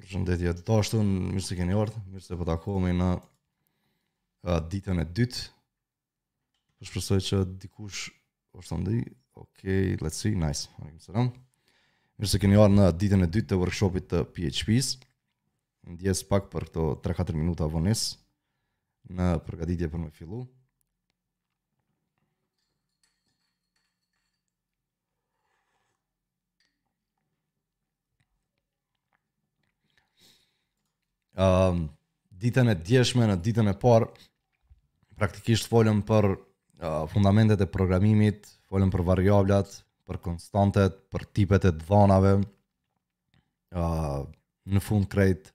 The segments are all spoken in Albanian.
Përshëndetje të dashur, mirë se keni ardhur, mirë se po takohemi në uh, ditën e dytë. Po shpresoj që dikush është t'ndi. Ok, let's see, nice. Aleikum selam. Mirë se keni ardhur në ditën e dytë të workshopit të PHP-s. Ndjesë pak për këto 3-4 minuta vonesë në përgatitje për me fillu. Um, ditën e djeshme, në ditën e parë, praktikisht folëm për uh, fundamentet e programimit, folëm për variablat, për konstantet, për tipet e të dhonave, uh, në fund krejt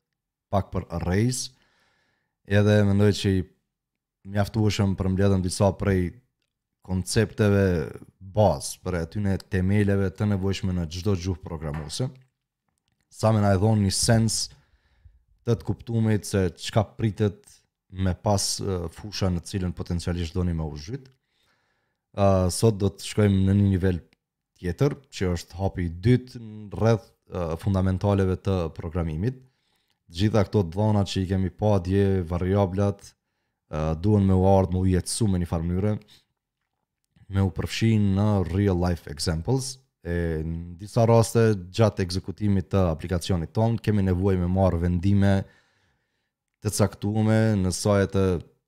pak për arrays, edhe mendoj që i mjaftueshëm përmbledhëm disa prej koncepteve bazë prej atyne temeleve të nevojshme në çdo gjuhë programuese. Sa me na e dhonë një sens të të kuptumit se çka pritet me pas fusha në të cilën potencialisht doni me u zhyt. Uh, sot do të shkojmë në një nivel tjetër, që është hapi i dytë në rreth uh, fundamentaleve të programimit. T'gjitha këto t'dhona që i kemi pa dje, variablat, uh, duhen me u ardhë, me u jetësu në një farë mënyre, me u përfshi në real life examples, e në disa raste gjatë ekzekutimit të aplikacionit tonë, kemi nevojë me marrë vendime të caktume në sajë të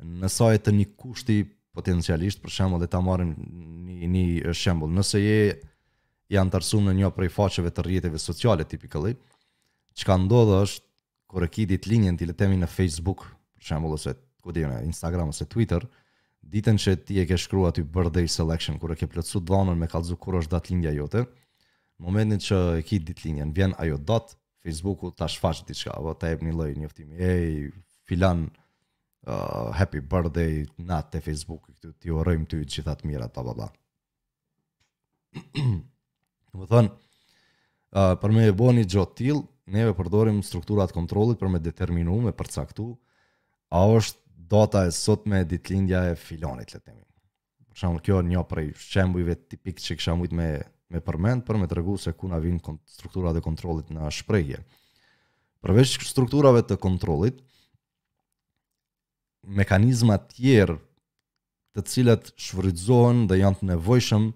Në sajë të një kushti potencialisht, për shembull, le ta marrim një një shembull. Nëse je i antarësuar në një prej faqeve të rrjeteve sociale typically, çka ndodh është kur e ki ditëlindjen ti le të themi në Facebook, për shembull ose ku diun në Instagram ose Twitter, ditën që ti e ke shkruar aty birthday selection kur e ke plotësuar t'dhënën me kallxu kur është datëlindja jote, në momentin që e ke ditëlindjen, vjen ajo datë, Facebooku ta shfaq diçka, apo ta jep një lloj njoftimi, ej, filan uh, happy birthday na te Facebook këtu t'i urojmë ty të gjitha të mirat bla bla bla. Do të thotë uh, për me bo ni gjë të tillë, neve përdorim struktura të kontrollit për me determinu, me përcaktu, a është data e sotme ditëlindja e filonit, le të themi. Për shembull, kjo një prej shembujve tipik që kisha mujt me, me përmend, për me tregu se ku na vijnë strukturat e kontrollit në shprehje. Përveç strukturave të kontrollit, mekanizma tjerë të cilat shfrytëzohen dhe janë të nevojshëm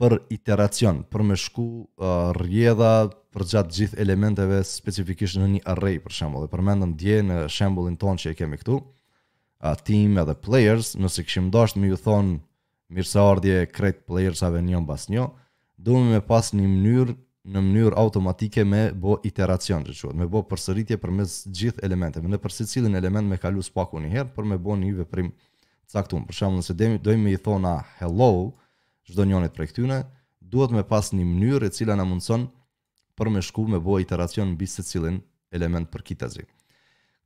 për iteracion, për me shku uh, rjedha përgjatë gjithë elementeve specifikisht në një array për shembull. Dhe përmendëm dje në shembullin tonë që e kemi këtu, uh, team edhe players, nëse kishim dashur me ju thonë Mirëseardhje krejt playersave njo mbas njo, duhemi me pas një mënyrë, një mënyrë automatike me bo iteracion që quhet, me bo përsëritje përmes gjithë elementeve, nëpër secilin element me kalu s'paku një herë për me bo një veprim të caktuar. Për shembull, nëse demi dojmë me i thona hello çdo njonit prej këtyne, duhet me pas një mënyrë e cila na mundëson për me shku me bo iteracion mbi secilin element përkitazi.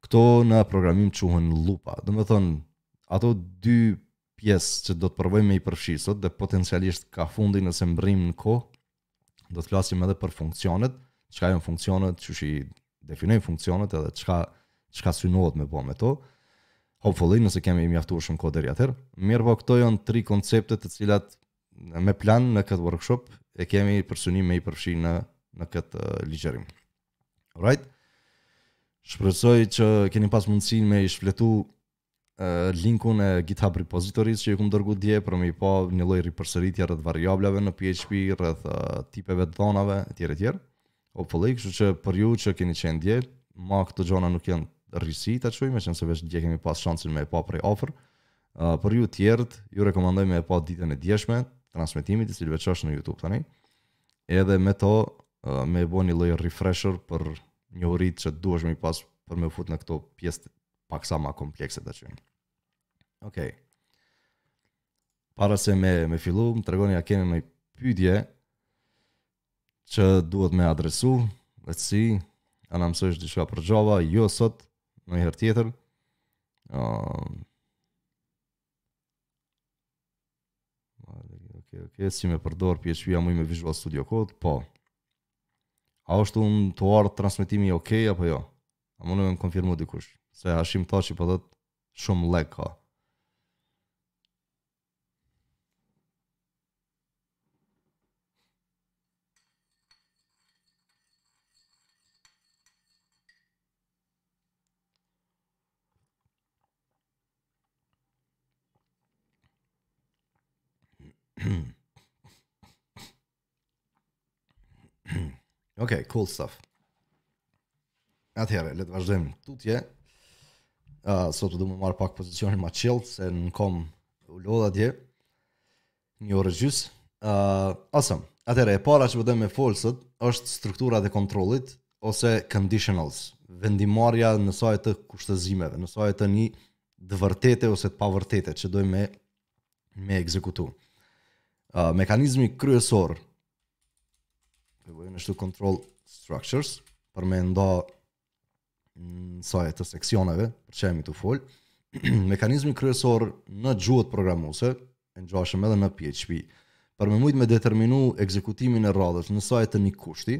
Këto në programim quhen lupa. Do me thonë, ato dy pjesë që do të provojmë me i përfshi sot dhe potencialisht kah fundi nëse mbrrijmë në kohë, do të flasim edhe për funksionet, çka janë funksionet, qysh i definojmë funksionet edhe çka çka synohet me bë me to. Hopefully nëse kemi mjaftueshëm kohë deri atëherë. Mirë po këto janë tri koncepte të cilat me plan në këtë workshop e kemi për synim me i përfshi në në këtë uh, ligjërim. Alright. Shpresoj që keni pas mundësinë me i shfletu linkun e GitHub repositories që ju kam dërgu dje për me pa një lloj ripërsëritje rreth variablave në PHP, rreth tipeve të dhonave etj etj. Hopefully, kështu që për ju që keni qenë dje, ma këto gjona nuk janë risi tash,, meqenëse veç dje kemi pas shansin me e pa prej afër. Uh, për ju tjerët, ju rekomandoj me e pa ditën e djeshme, transmetimit i cili veç është në Youtube tani, edhe me to uh, me e bo një lloj refresher për njohuritë që duhesh me i pas për me u fut në këto pjesë paksa ma komplekse të themi. Okej. Para se me, me fillu, më tregoni a keni naj pytje që duhet me adresu, let's see, a na mësojsh diçka për Java, jo sot, naj herë tjetër, uh, Ok, ok, si me përdor PHP, a muj me Visual Studio Code? Po. A është tu ardhë transmitimi ok, apo jo? A munet me më konfirmu dikush? Se Hashim tha që po thotë shumë lag ka. Ok, cool stuff. Atëherë, le të vazhdojmë tutje. Uh, sot do ta marr pak pozicionin ma chill se në kom u lodha dje. Një orë e gjys. Ë, uh, awesome. Atëherë e para që po dojmë me fol sot është strukturat e kontrollit ose conditionals, vendimmarrja në sajë të kushtëzimeve, në sajë të një të vërtete ose të pavërtete që dojmë me me ekzekutu. Uh, mekanizmi kryesor te, domethënë, këto control structures për me nda në saje të seksioneve, për ç'jemi tu folë, mekanizmi kryesor në gjuhët programuse, e ngjashëm edhe në PHP, për me mujtë me determinu ekzekutimin e radhës në saje të një kushti,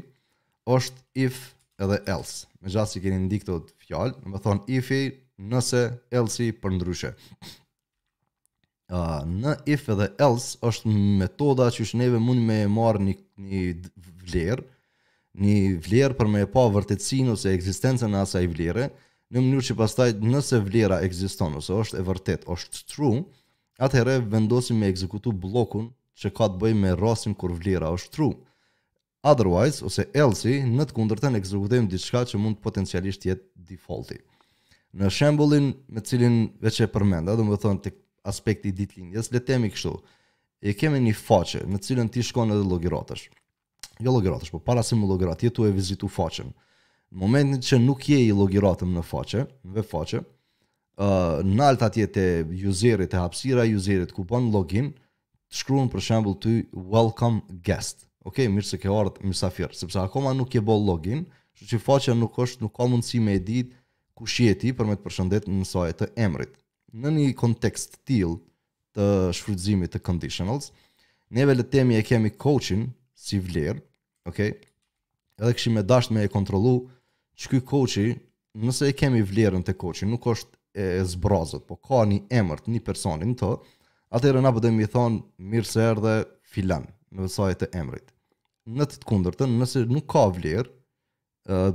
është if edhe else. Me gjasë i keni ndi këto fjalë, domethënë if-i nëse else-i përndryshe. në if edhe else është metoda qysh neve mund me e marrë një, një vlerë, një vlerë për me e pa vërtetësinë ose ekzistencën e asaj vlere, në mënyrë që pastaj nëse vlera ekziston ose është e vërtetë, është true, atëherë vendosim me ekzekutu bllokun që ka të bëjë me rastin kur vlera është true. otherwise ose else në të kundërtën ekzekutojmë diçka që mund potencialisht të jetë defaulti. Në shembullin me të cilin veç e përmenda, domethënë tek aspekti i ditëlindjes, le të themi kështu. E kemi një faqe në të cilën ti shkon edhe logiratesh. Jo logiratesh, po para se me u logirat, je tu e vizitu faqen. Në momentin që nuk je i logiratëm në faqe, në web faqe, uh, nalt atje te useri, te hapësira e userit ku bën login, të shkruan për shembull ty welcome guest. Ok, mirë se ke ardhur mysafir, sepse akoma nuk je bo login, kështu që faqja nuk është, nuk ka mundësi me e ditë kush je ti për me të përshëndet në saje të emrit. Në një kontekst të tillë të shfrytëzimit të conditionals, neve le të themi e kemi coachin si vlerë, ok? Edhe kishim me dasht me e kontrollu që ky coachi, nëse e kemi vlerën te coachi, nuk është e zbrazët, po ka një emër të një personi në të, atëherë na po dom me i thonë mirë se erdhe filan, në saje të emrit. Në të kundërtën, nëse nuk ka vlerë,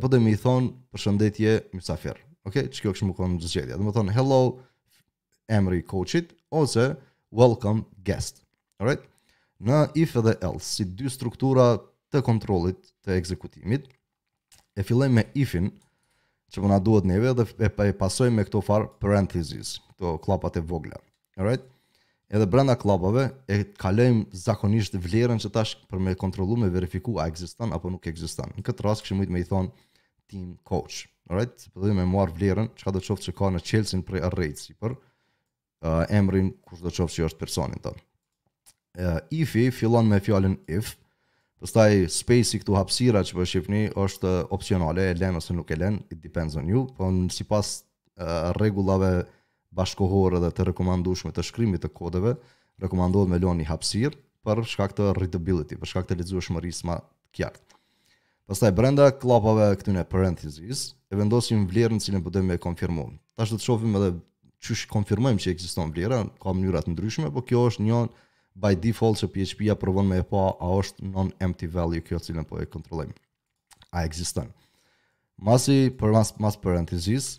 po dom me i thonë përshëndetje misafir. Ok, që kjo kish me u konë zgjedhja. Domethënë, hello, emri i coachit ose welcome guest. Alright? Në if dhe else, si dy struktura të kontrollit të ekzekutimit, e fillojmë me ifin që po na duhet neve dhe e, e pasojmë me këto far parentheses, këto kllapat e vogla. Alright? Edhe brenda kllapave e kalojmë zakonisht vlerën që tash për me kontrollu me verifiku a ekziston apo nuk ekziston. Në këtë rast kishim mujtë me i thonë team coach. Alright, për me marr vlerën, çkado qoftë që ka në çelësin prej array-t sipër, uh, emrin kushdo qoftë që është personi në të. Uh, if-i fillon me fjalën if, pastaj space-i këtu hapësira që po shihni është opsionale, e lën ose nuk e lën, it depends on you, po sipas uh, rregullave bashkëkohore dhe të rekomandueshme të shkrimit të kodeve, rekomandohet me lon ni hapësirë për shkak të readability, për shkak të lexueshmërisë ma të qartë. Pastaj brenda kllapave këtyne parentheses e vendosim vlerën që ne po dojmë të konfirmojmë. Tash do të shohim edhe çysh konfirmojmë që ekziston vlera, ka mënyra të ndryshme, por kjo është një by default që PHP-ja provon me e pa a është non-empty value kjo të cilën po e kontrollojmë. A ekziston. Masi për mas, mas parentheses,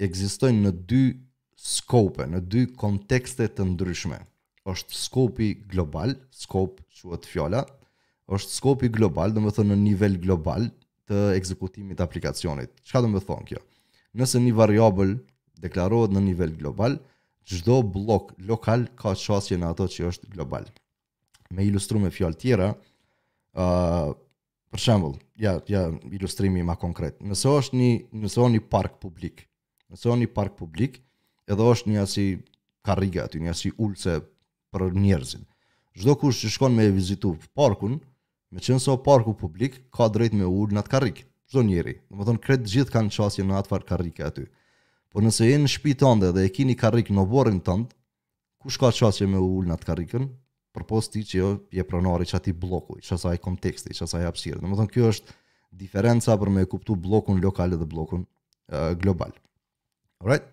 ekzistojnë në dy skope, në dy kontekste të ndryshme. Është skopi global, skop quhet fjala, është skopi global, domethonë në nivel global të ekzekutimit të aplikacionit. Çka domethonë kjo? Nëse një variabël deklarohet në nivel global, çdo bllok lokal ka qasje në ato që është global. Me ilustru me fjalë tjera, uh, Për shembull, ja ja ilustrimi ma konkret. Nëse është një nëse është një park publik, nëse është një park publik, edhe është një asi karrige aty, një asi ulëse për njerëzit. Çdokush që shkon me e vizitu parkun, meqenëse parku publik ka drejt me ul në atë karrik. Çdo njeri, domethënë krejt të gjithë kanë qasje në atë farë karrike aty. Po nëse je në shpi tonde dhe e ki ni karrik në oborrin tond, Kush ka qasje me u ul në atë karrikën, përpos ti që je pronari i qatij blloku, qasaj konteksti, qasaj hapësire. Domethonë, kjo është diferenca për me e kuptu bllokun lokal dhe bllokun uh, global. Alright?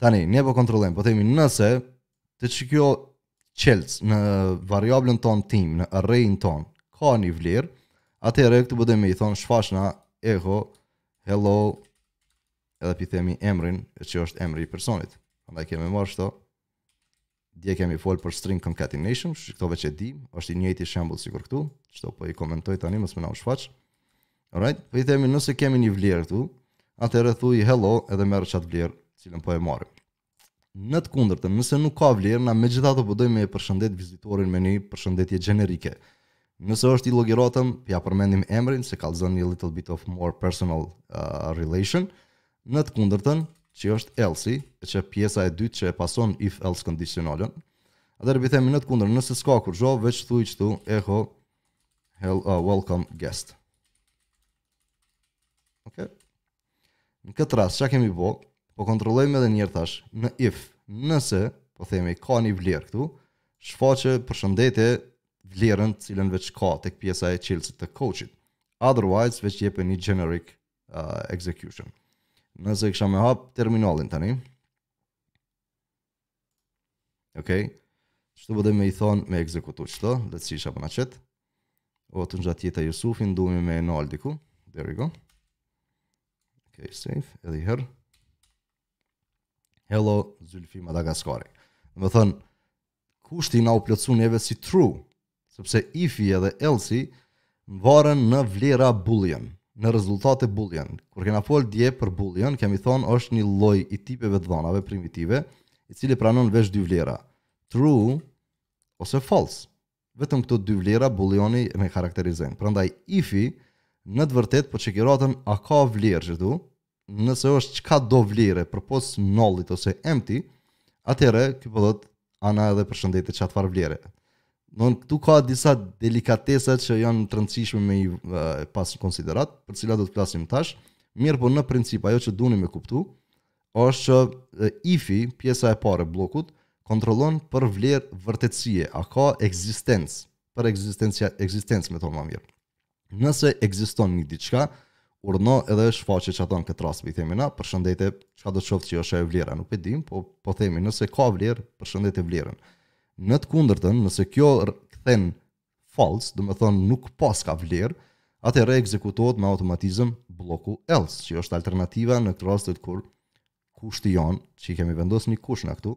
Tani, ne po kontrollojmë, po themi nëse te qikjo çelës në variablën tonë team, në array-n tonë, ka një vlerë, atëherë këtu po do me i thonë shfaqna echo hello edhe po i themi emrin, që është emri i personit. Andaj kemi marrë shto, dje kemi folë për string concatenation, që këto veç e di, është i njëjti shembull sikur këtu, qito po i komentoj tani mos me na u shfaq. Alright, po i themi nëse kemi një vlerë këtu, atëherë thuaj hello edhe merr qat vlerë, të cilën po e marrim. Në të kundërtën, nëse nuk ka vlerë, na megjithatë po dojmë me e përshëndet vizitorin me një përshëndetje gjenerike. Nëse është i llogiratun, ia përmendim emrin se kallxon një little bit of more personal uh, relation. Në të kundërtën, që është else, e qe pjesa e dytë që e pason if else kondicionalën. Atëherë pi themi në të kundërtën, nëse s'ka kurgjo, veç thuj qitu, echo, hell, uh, welcome guest. Okay. Në këtë rast çka kemi bo, po kontrollojmë edhe një herë tash, në if, nëse, po themi, ka një vlerë këtu, shfaqe përshëndete vlerën të cilën veç ka tek pjesa e çelësit të coachit. Otherwise, veç jepe një generic uh, execution. Nëse kisha me hap terminalin tani, Okej. Okay. Qëtu po du me i thonë me ekzekutu qëto, le të shoh ça po na qet. O tungjatjeta Jusufin, duhemi me e ndal diku. There we go. Ok, save, edhe ni herë. Hello, Zylfi Madagaskari. Domethënë, kushti na u plotësu neve si true, sepse Ifi edhe Elsi varen në vlera boolean, në rezultate boolean. Kur kena fol dje për boolean, kemi thonë është një lloj i tipeve të dhënave primitive, i cili pranon veç dy vlera, true ose false. Vetëm këto dy vlera booleanin e karakterizojnë. Prandaj Ifi në të vërtetë po çekiratë a ka vlerë qëtu, nëse është çkado vlere përpos nullit ose empty, atëherë ky po thotë a ja edhe përshëndete qat farë vlere. Do në këtu ka disa delikatesa që janë të rëndësishme me i pas në konsideratë, për të cilat do të flasim tash. Mirëpo në princip ajo që duhemi me kuptu është që Ifi, pjesa e parë e bllokut, kontrollon për vlerë vërtetësie, a ka ekzistencë, për ekzistencia ekzistencë me thonë më mirë. Nëse ekziston një diçka, urdhno edhe shfaqe qato në këtë rast, i themi na, përshëndete, çkado të qoftë që është ajo vlera, nuk e dim, po, po themi, nëse ka vlerë, përshëndete vlerën. Në të kundërtën, nëse kjo kthen false, domethonë nuk paska vlerë, atëherë ekzekutohet me automatizëm blloku else, që është alternativa në këtë rast kur kushti jonë, që i kemi vendos një kusht na këtu,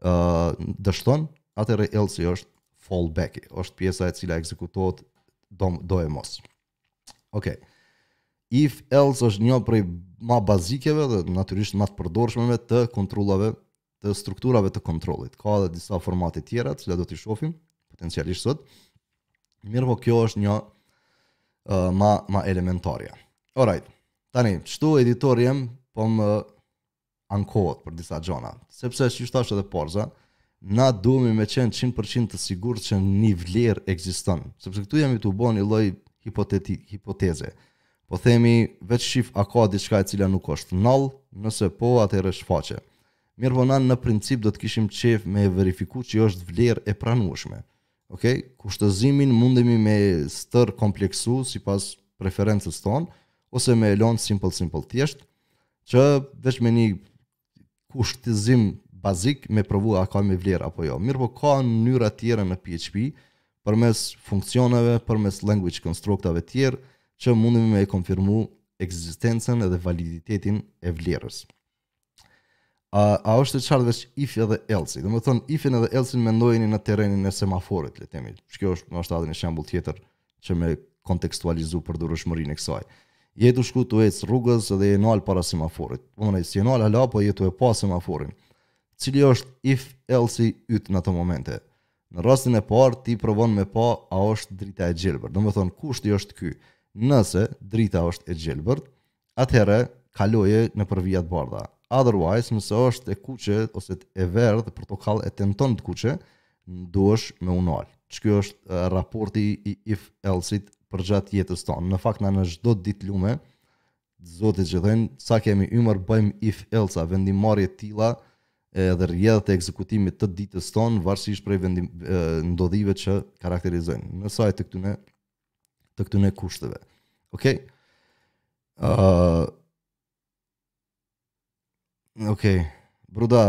ë uh, dështon, atëherë else është fallback, është pjesa e cila ekzekutohet do do e mos. Okej. Okay. If else është një prej ma bazikeve dhe natyrisht ma të përdorshmeve të kontrolleve të strukturave të kontrollit. Ka edhe disa formate tjera, të cilat do t'i shohim potencialisht sot. Mirëpo kjo është një uh, ma ma elementarja. Alright. Tani, qëtu editori jem, po më ankohet për disa gjona. Sepse, qysh thashë edhe pak ma, na duhemi me qenë 100% të sigurt që një vlerë ekziston. Sepse këtu jemi tu bo një lloj hipoteze. Po themi, veç shif a ka diçka e cila nuk është null, nëse po, atëherë shfaqe. Mirëpo na në princip do të kishim qejf me verifiku që është vlerë e pranueshme. Ok, kushtëzimin mundemi me stërkompleksu sipas preferencës tonë, ose me e lon simple simple thjesht, që veç me një kushtëzim bazik me provu a ka vlerë apo jo. Mirëpo ka mënyra tjera në PHP, përmes funksioneve, përmes language konstruktave tjerë, që mundemi me e konfirmu ekzistencën edhe validitetin e vlerës. A, a është e qartë veç ifi edhe elsi? Domethënë, ifin edhe elsin mendojeni në terrenin e semaforit, le të themi. Qikjo është, është edhe një shembul tjetër që me kontekstualizu përdorshmërinë e kësaj. Je tu shku tu ec rrugës dhe je nal para semaforit. Po më nëjë, s'je nal hala, po je tu e pa semaforin. Cili është if elsi yt në ato momente? Në rastin e parë, ti provon me pa a është drita e gjelbër. Domethënë, kushti është ky? Nëse drita është e gjelbër, atëherë kaloje nëpër vija të bardha. Otherwise, nëse është e kuqe ose e verdhë, portokall e tenton të kuqe, duhesh me u nal. Qiky është raporti i if else-it përgjatë jetës tonë. Në fakt na në çdo ditë lume, Zotit që thojnë, sa kemi ymër bëjmë if else-a, vendimmarrje të tilla edhe rrjedhë të ekzekutimit të ditës tonë, varësisht prej vendim ndodhive që karakterizojnë. Në sajë të këtyre të këtyne kushteve. Ok? Uh, ok, bruda,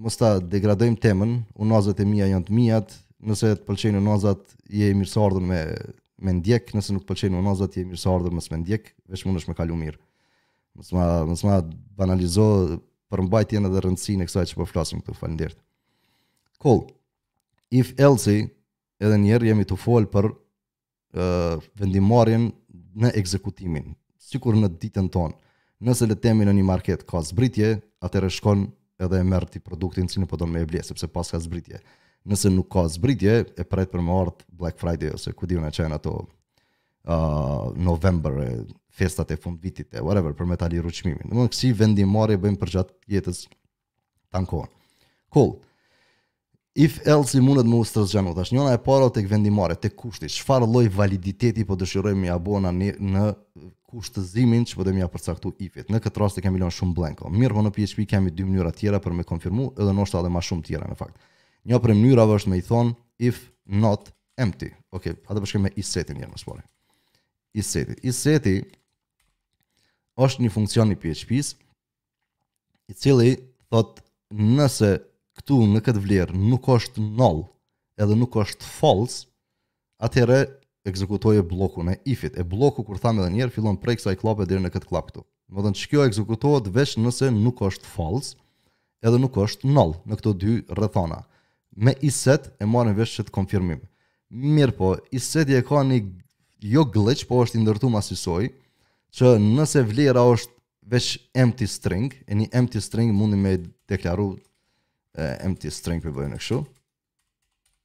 mos ta degradojmë temën, unazat e mia janë të miat, nëse të pëlqejnë unazat, je i mirëseardhun me më ndjek, nëse nuk të pëlqejnë unazat, je i mirëseardhun mos me më ndjek, veç mundesh me kalu mirë. Mos ma, mos ma banalizo përmbajtjen edhe rëndësinë e kësaj që po flasim këtu, faleminderit. Cool. If else edhe një herë jemi tu fol për uh, vendimmarrjen në ekzekutimin, sikur në ditën tonë. Nëse le të themi në një market ka zbritje, atëherë shkon edhe e merr ti produktin cilin po don me e ble, sepse pas ka zbritje. Nëse nuk ka zbritje, e pret për me ardh Black Friday ose ku di unë ato, ato uh, November, festat e fundvitit e whatever për me ta liru çmimin. Domethonë kësi vendimarrje bëjmë përgjatë jetës Tanë kohën. Cool. If else-i mundet me u stërzgjanu, thashë njona e para tek vendimmarrja, te kushti, çfarë lloj validiteti po dëshirojmë me ia bo na në, në kushtëzimin që po do me ia përcaktu ifit. Në këtë rast e kemi lënë shumë blanko. Mirëpo në PHP kemi dy mënyra tjera për me konfirmu edhe është edhe ma shumë tjera në fakt. Një prej mënyrave është me i thonë if not empty. Ok, ajt po shkojmë me issetin njëherë më së pari. Isseti. Isseti është një funksion i PHP-së i cili thotë nëse këtu në këtë vlerë nuk është null edhe nuk është false, atëherë ekzekutoje bllokun e ifit. E blloku kur thamë edhe një herë fillon prej kësaj kllape deri në këtë kllapë këtu. Domethonë qikjo ekzekutohet veç nëse nuk është false edhe nuk është null në këto dy rrethana. Me isset e marrim veç qet konfirmim. Mirëpo, isseti e ka një jo glitch, po është i ndërtum asisoj, që nëse vlera është veç empty string, e një empty string mundi me deklaru e, empty string po e bëj kështu.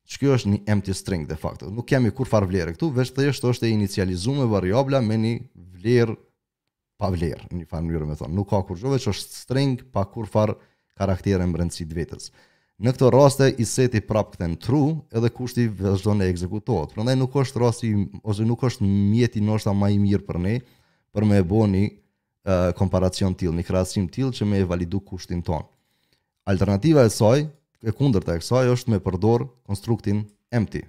Qikjo është një empty string de facto. Nuk kemi kurrfarë vlere këtu, veç thjesht është e inicializume variabla me një vlerë pa vlerë, një farë mënyre me thonë. Nuk ka kurgjo veç është string pa kurrfarë karaktere n'brendësi të vetes. Në këto raste isset-i prap kthen true edhe kushti vazhdon e ekzekutohet. Prandaj nuk është rasti ose nuk është mjeti ndoshta ma i mirë për ne për me e bo një uh, komparacion t'tillë, një krahasim t'tillë që me e validu kushtin ton. Alternativa e saj, e kundërta e kësaj është me përdor konstruktin empty.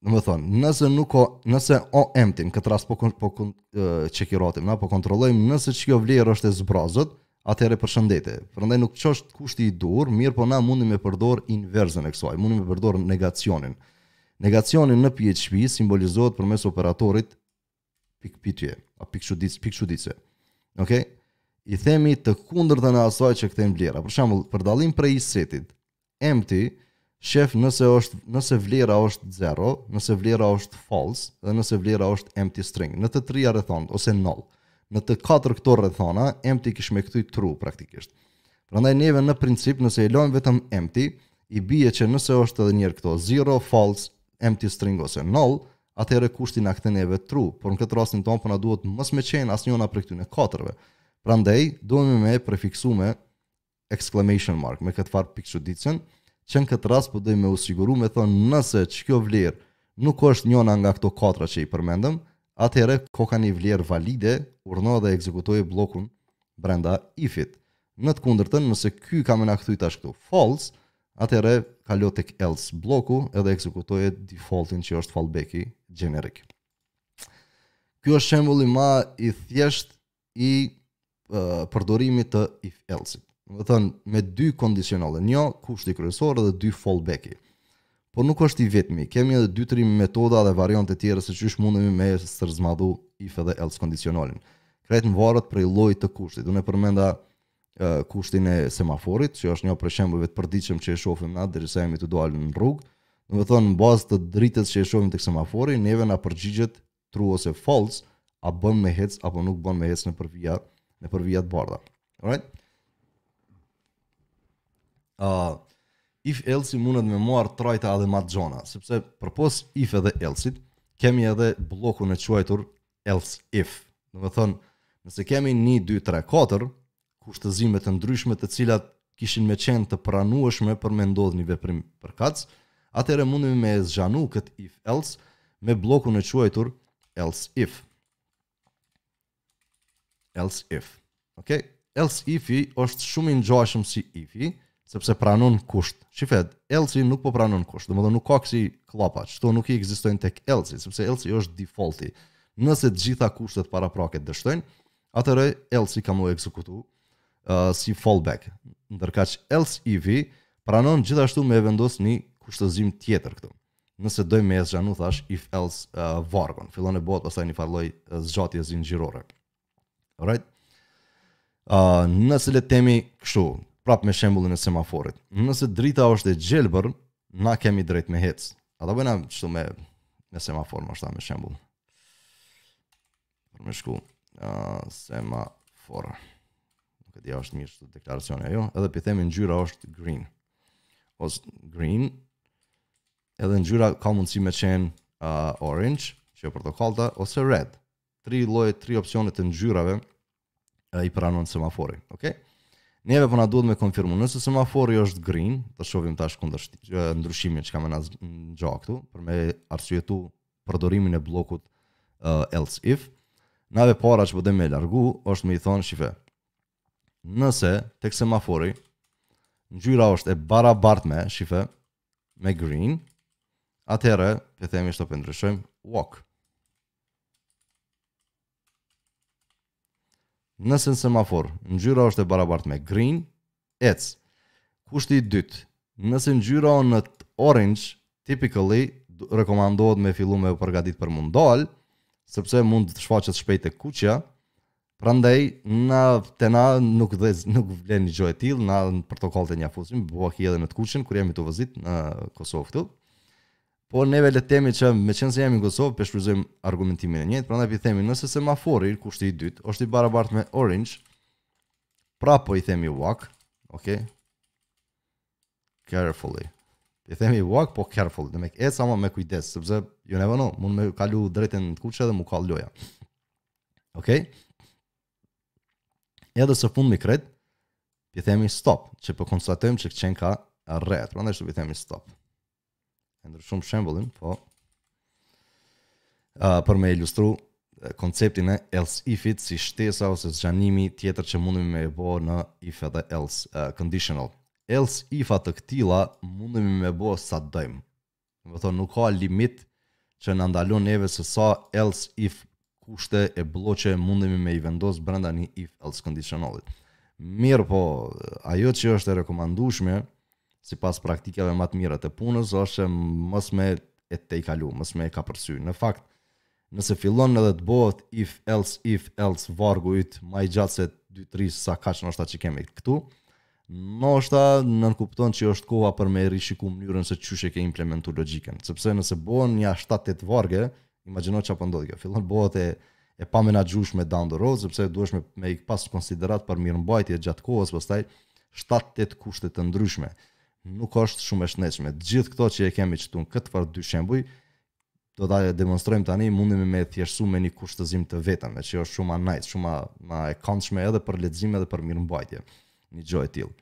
Domethonë, nëse nuk o, nëse o empty, n'këtë rast po, po uh, çekirojmë, na po kontrollojmë, nëse qikjo vlerë është e zbrazët, atëherë përshëndete. Prandaj nuk është kushti i duhur, mirëpo na mundi me përdor inverzën e kësaj, mundi me përdor negacionin. Negacioni në PHP simbolizohet përmes operatorit Pikëpytje, a pikëçuditëse, pikëçuditëse. Okej. Okay? I themi të kundërtën e asaj që kthen vlera. Për shembull, për dallim prej isset-it, empty shef nëse është nëse vlera është zero, nëse vlera është false dhe nëse vlera është empty string. Në të trija rrethona ose null. Në të katër këto rrethona, empty kish me kthy true praktikisht. Prandaj neve në princip nëse e lojmë vetëm empty, i bie që nëse është edhe një prej këto zero, false, empty string ose null, atëherë kushti na kthen neve true, por në këtë rastin tonë po na duhet mos me qenë asnjona prej këtyne katërve. Prandaj, duhemi me e prefiksu me exclamation mark, me këtë farë pikëçuditësen, që në këtë rast po dojmë me u siguru me thonë nëse qikjo vlerë nuk është njona nga këto katra që i përmendëm, atëherë kjo ka një vlerë valide, urdhno dhe ekzekutoje bllokun brenda if-it. Në të kundërtën, nëse ky ka me na kthy tash këtu false, atëherë kalo tek else bloku edhe ekzekutoje defaultin që është fallback-i generic. Ky është shembulli ma i thjesht i uh, përdorimit të if else-it. Domethonë me dy kondicionale, një kushti kryesor dhe dy fallback-i. Po nuk është i vetmi. Kemi edhe dy tri metoda dhe variante tjera se qysh mundemi me stërzmadhu if edhe else kondicionalin. Krejt nvaret prej llojit të kushtit. Unë e përmenda kushtin e semaforit, që është një prej shembujve të përditshëm që e shofim na derisa jemi tu dalë në rrugë. Domethonë në bazë të dritës që e shofim tek semafori, neve na përgjigjet true ose false, a bën me hec apo nuk bën me hec nëpër vija, nëpër vija të bardha. Alright? Uh, if else mundet me marr trajta edhe ma t'gjona, sepse përpos if edhe else-it kemi edhe bllokun e quajtur else if. Domethënë, nëse kemi një, dy, tre, katër, kushtëzime të ndryshme të cilat kishin me qenë të pranueshme për me ndodhë një veprim përkatës, atëherë mundemi me e zgjanu këtë if else me bllokun e quajtur else if. Else if. Ok, else if-i është shumë i ngjashëm si if-i, sepse pranon kusht. Shifet, else-i nuk po pranon kusht, domethënë nuk ka kësi kllapa, këto nuk ekzistojnë tek else-i, sepse else-i është default-i. Nëse të gjitha kushtet paraprake dështojnë, atëherë else-i ka m'u ekzekutu uh, si fallback. Ndërkaq else if-i pranon gjithashtu me vendos një kushtëzim tjetër këtu. Nëse doj me e zgjanu thash if else uh, vargun, fillon e bohet pasaj një farloj uh, zgjatje zinxhirore. Alright? Uh, nëse le të themi kështu, prap me shembullin e semaforit. Nëse drita është e gjelbër, na kemi drejtë me hec. A ta bëjna kështu me me semafor, me këtë shembull. Po e shkruj, uh, semafor. Nuk është mirë kështu deklaracioni, jo? Edhe po e themi ngjyra është green. Ose green, edhe ngjyra ka mundësi me qenë uh, orange, që e portokallta, ose red, tri lloje, tri opsione të ngjyrave e, i pranon semafori. Ok? Neve po na duhet me konfirmu. Nëse semafori është green, të shohim tash këtu ndryshimin që ka me na ngja këtu për me arsyetu përdorimin e bllokut uh, else if. Neve e para që po duhet me largu është me i thonë shife. Nëse tek semafori ngjyra është e barabartë me shife, me green, atëherë po e themi kështu po e ndryshojmë walk. Nëse në semafor ngjyra është e barabartë me green, ec. Kushti i dytë, nëse ngjyra është në orange, typically rekomandohet me fillu me u përgatit për m'u ndal, sepse mund të shfaqet shpejt e kuqja, Prandaj na te na nuk dhe nuk vlen një gjo e tillë, na në portokalltë ia fusim, bajagi edhe në të kuqen kur jemi tu vozit në Kosovë këtu. Po neve le të themi që meqenëse jemi në Kosovë, po e shfrytëzojmë argumentimin e njëjtë, prandaj po i themi nëse semafori, kushti i dytë, është i barabartë me orange, pra po i themi walk, okay? Carefully. Po i themi walk po carefully, domethënë ec ama me kujdes, sepse you never know, mund me kalu drejt në të kuqe dhe m'u kall loja. Okej. Edhe së fundmi krejt, po i themi stop, që po konstatojmë që qenka red, prandaj kështu po i themi stop. E ndryshum shembullin, po. Uh, për me ilustru konceptin e else if-it si shtesa ose zgjanimi tjetër që mundemi me e bo në if edhe else uh, conditional. Else if-a të këtila mundemi me e bo sa të dojmë. Domethënë, nuk ka limit që na ndalon neve se sa else if kushte e bloqe mundemi me i vendos brenda një if else conditionalit. Mirëpo, ajo që është e rekomandushme, sipas praktikave ma të mira të punës është që mos me e tejkalu, mos me e kapërsy. Në fakt, nëse fillon edhe të bëhet if else if else vargu yt ma i gjatë se 2-3 sa kaq ndoshta që kemi këtu, ndoshta nënkupton që është koha për me rishiku mënyrën se qysh e ke implementu logjikën, sepse nëse bëhen nja 7-8 varge, Imagjino çfarë po ndodh kjo. Fillon bëhet e e pamenaxhueshme down the road, sepse duhesh me me i pas konsideratë për mirëmbajtje gjatë kohës, pastaj 7-8 kushte të ndryshme. Nuk është shumë e shnetshme. Gjithë këto që e kemi qëtu në këtë farë dy shembuj, do ta demonstrojmë tani, mundemi me thjeshtu me një kushtëzim të vetëm, që është shumë ma nice, shumë ma e kandshme edhe për lexim edhe për mirëmbajtje. Një gjë e tillë.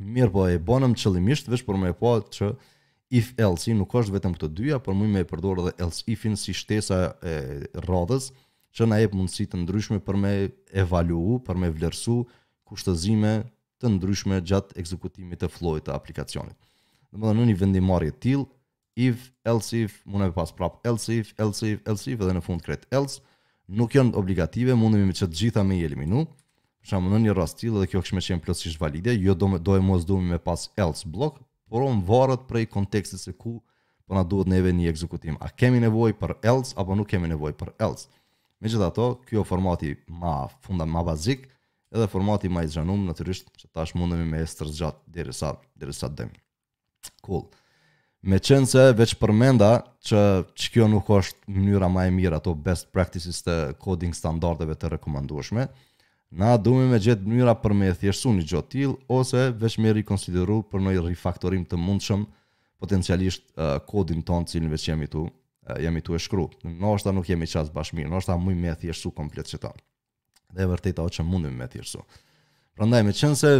Mirëpo, e bonëm qëllimisht, veç për me e pa që if else nuk është vetëm këto dyja, por muj me e përdor edhe else ifin si shtesa e radhës, që na jep mundësi të ndryshme për me evaluu, për me vlerësu kushtëzime të ndryshme gjatë ekzekutimit të flow-it të aplikacionit. Domethënë në një vendimmarrje t'tillë, if, else if, mun me pas prap else if, else if, else if, edhe në fund krejt else, nuk janë obligative, mundemi me qëto të gjitha me i eliminu, për shembull në një rast t'tillë dhe kjo kish me qenë plotësisht valide, jo domosdo duhmi me pas else blok, por varet prej kontekstit se ku po na duhet neve një ekzekutim. A kemi nevojë për else, apo nuk kemi nevoj për else. Megjithatë, ky o formati ma funda ma bazik, edhe formati ma i zgjanum, natyrisht që tash mundemi me e stërzgjat deri sa, deri sa domi. Cool. Meqenëse veç përmenda që që kjo nuk është mënyra ma e mirë ato best practices të coding standardeve të rekomandueshme, na duhemi me gjet mënyra për me e thjeshtu një gjo të tillë, ose veç me rikonsideru për noj rifaktorim të mundshëm potencialisht uh, kodin tonë të cilin veç jemi tu, uh, jemi tu e shkru. Noshta nuk jemi qasë bash mirë, noshta muj me e thjeshtu komplet qëta. dhe e vërteta që mundemi me thjeshtu. Prandaj meqenëse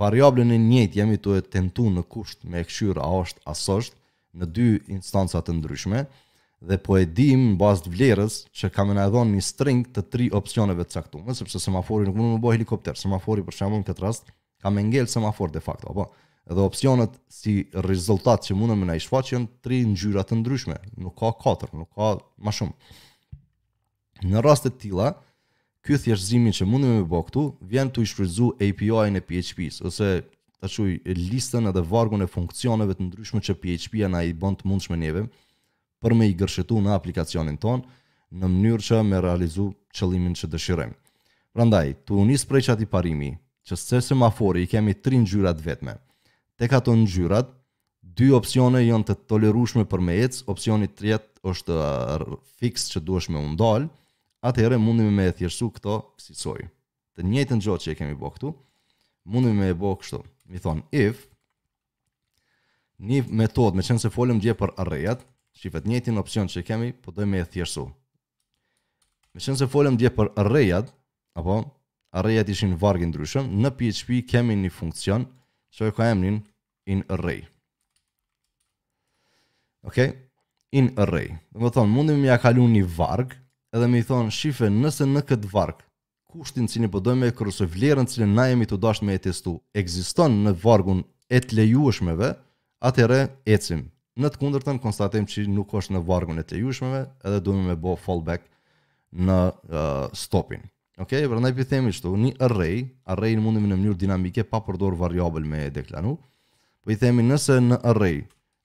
variablën e njëjtë jemi tu e tentu në kusht me e kqyrë a është a s'është në dy instanca të ndryshme dhe po e dim në bazë të vlerës që ka me na dhënë një string të tri opsioneve të caktuara, sepse semafori nuk mund të bëhet helikopter. Semafori për shembull në këtë rast ka me ngel semafor de facto, apo edhe opsionet si rezultat që mundën me na i shfaqë janë tri ngjyra të ndryshme, nuk ka katër, nuk ka më shumë. Në raste të tilla, ky thjeshtëzimi që mundemi me bë këtu, vjen tu i shfrytëzu API-në e PHP-së, ose ta quaj listën edhe vargun e funksioneve të ndryshme që PHP-ja na i bën të mundshme neve, për me i gërshetu në aplikacionin tonë, në mënyrë që me realizu qëllimin që dëshirojmë. Prandaj, tu u nis prej qatij parimi, që te semafori i kemi tri ngjyrat vetme. Tek ato ngjyrat, Dy opsione janë të tolerueshme për me ecë, opsioni tret është fiks që duhesh me u ndal, atëherë mundemi me e thjeshtu këtë kësisoj. Të njëjtën gjë që e kemi bë këtu, mundemi me e bë kështu. Me i thënë if një metodë, meqenëse folëm dje për arrejat, shife të njëjtin opsion që kemi, po dojmë me e thjeshtu. Meqenëse folëm dje për arrejat, apo arrejat i quajmë varg ndryshe, në PHP kemi një funksion që e ka emrin in array. Ok, in array. Domethënë, mundim me ia kalu një varg, edhe me i thënë, shife nëse në këtë varg, kushtin cilin po dojmë me kry ose vlerën cilin na jemi tu dashtë me e testu, ekziston në vargun e të lejueshmeve, atëherë ecim. Në të kundërtën konstatojmë që nuk është në vargun e të lejueshmeve, edhe duhemi me bo fallback në uh, stopin. Ok, prandaj po themi qëtu, një array, array ne mundemi në mënyrë dinamike, pa përdor variabel me deklaru, por po i themi nëse in array,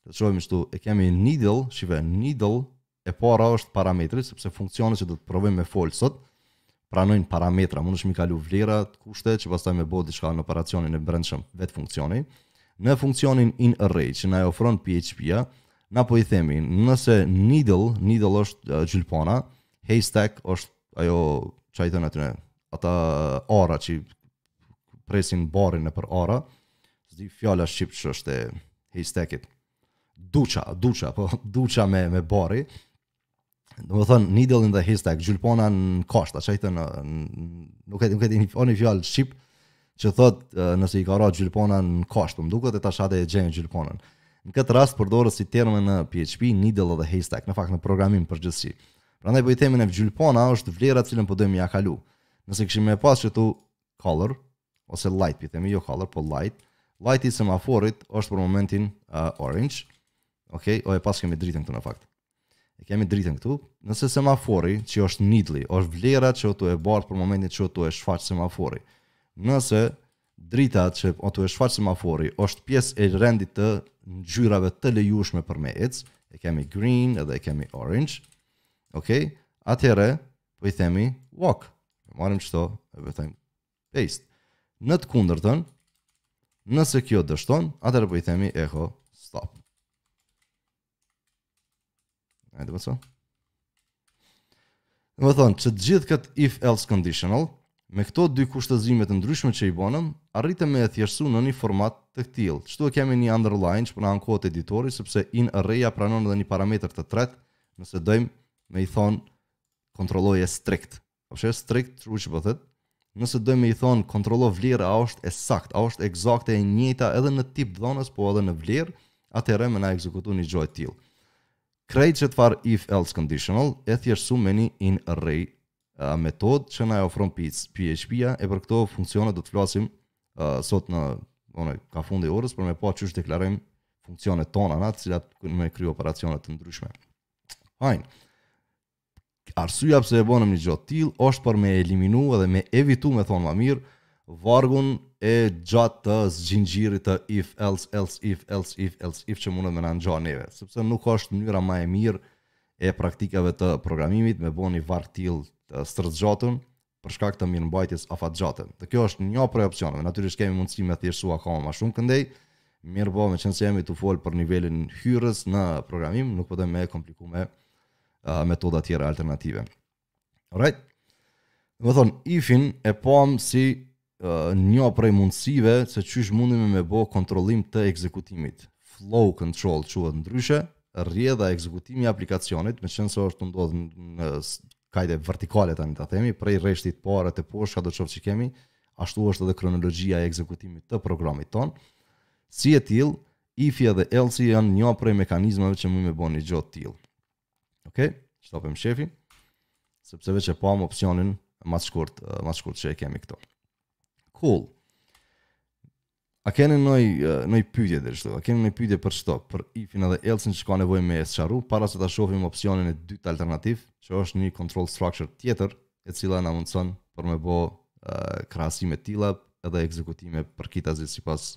ta shohim qëtu, e kemi needle, shife, needle, e para është parametri, sepse funksionet që do të provojmë me folë sot, pranojnë parametra, mundesh me i kalu vlera, kushte, që pastaj me bo diçka në operacionin e brendshëm vetë funksioni, në funksionin in array, që na e ofron PHP-a, na po i themi, nëse needle, needle është uh, gjilpëna, haystack është ajo qysh i thonë atyne ata ara që presin barin nëpër ara s'di fjala shqip qysh është e haystack-it duça, duça, po duça me, me bari domethënë needle in the haystack gjilpëna në kashtë qysh i thonë nuk e nuk e di, një fjalë shqip që thot nëse i ka ra gjilpëna në kashtë, më duket e tash atë e gjen gjilpënën. Në këtë rast përdoret si term në PHP, needle dhe haystack, në fakt në programim përgjithësi. Prandaj po i themi ne gjilpëna është vlera cilën po dojmë me ia kalu. Nëse kishim me pas qëtu color, ose light, po i themi jo color, po light, light i semaforit është për momentin uh, orange, ok, o e paskemi dritën këtu në fakt. E kemi dritën këtu, nëse semafori që është needle-i, është vlera që o tu e bartë për momentin që o tu e shfaq semafori. Nëse Drita që o tu e shfaq semafori është pjesë e rendit të ngjyrave të lejueshme për me ec, e kemi green edhe e kemi orange. Okej, okay? atëherë po i themi walk. E marrim qëto, e bojmë paste. Në të kundërtën, nëse kjo dështon, atëherë po i themi echo stop. Ajde, po so. Domethonë, që të gjithë këtë if else conditional, me këto dy kushtëzime të ndryshme që i bonëm, arritëm me e thjeshtsu në një format të tillë. Qëtu e kemi një underline që po na ankohet editori, sepse in array-a pranon edhe një parametër të tretë, nëse dojmë me i thonë kontrolloje strict, Po pse strikt true që po thot? Nëse dojmë me i thonë kontrollo vlerën a është e saktë, a është egzakte e njëjta edhe në tip dhonash po edhe në vlerë, atëherë me na ekzekutu një gjë të tillë. Krejt qët farë if else conditional, e thjeshtsum me një in array uh, metodë që na e ofron PHP-ja, e për këto funksione do të flasim uh, sot later on, ka fundi orës, për me pa qysh i deklarojmë funksionet tona, na të cilat me kryo operacione të ndryshme. Fine, Arsyeja pse e bonëm një gjo të tillë është për me eliminu edhe me evitu me thonë ma mirë vargun e gjatë të zinxhirit të if, else, else, if, else, if, else, if që mundet me na ngja neve. Sepse nuk është mënyra ma e mirë e praktikave të programimit me bo një varg të tillë të stërzgjatun, për shkak të mirëmbajtjes afatgjate. Dhe kjo është nja prej opsioneve. Natyrisht kemi mundësi me thjeshtësu akoma ma shumë këndej, mirëpo meqenëse jemi tu fol për nivelin hyrës në programim, nuk po dojmë me e kompliku me metoda tjera alternative. Alright? Domethonë, ifin e pamë si njo prej mundësive se qysh mundemi me bo kontrollim të ekzekutimit. Flow control quhet ndryshe, rrjedha e ekzekutimit t'aplikacionit, meqenëse është tu ndodh në kajde vertikale tani ta themi, prej rreshtit parë te poshtë, çkado qoftë që kemi, ashtu është edhe kronologjia e ekzekutimit të programit tonë. Si e tillë, ifi edhe elsi janë një prej mekanizmave që mun me bo ni gjo të tillë. Ok, shlyjmë semaforin, sepse veç e pam opcionin ma të shkurt, ma të shkurt që e kemi këtu. Cool. A keni noj, noj pytje deri qtu, a keni noj pytje për qëto, për ifin edhe elsin që ka nevoj me e sqaru, para se ta shofim opcionin e dytë alternativ, që është një control structure tjetër, e cila na mundëson për me bo uh, krahasime tilla edhe ekzekutime përkitazi sipas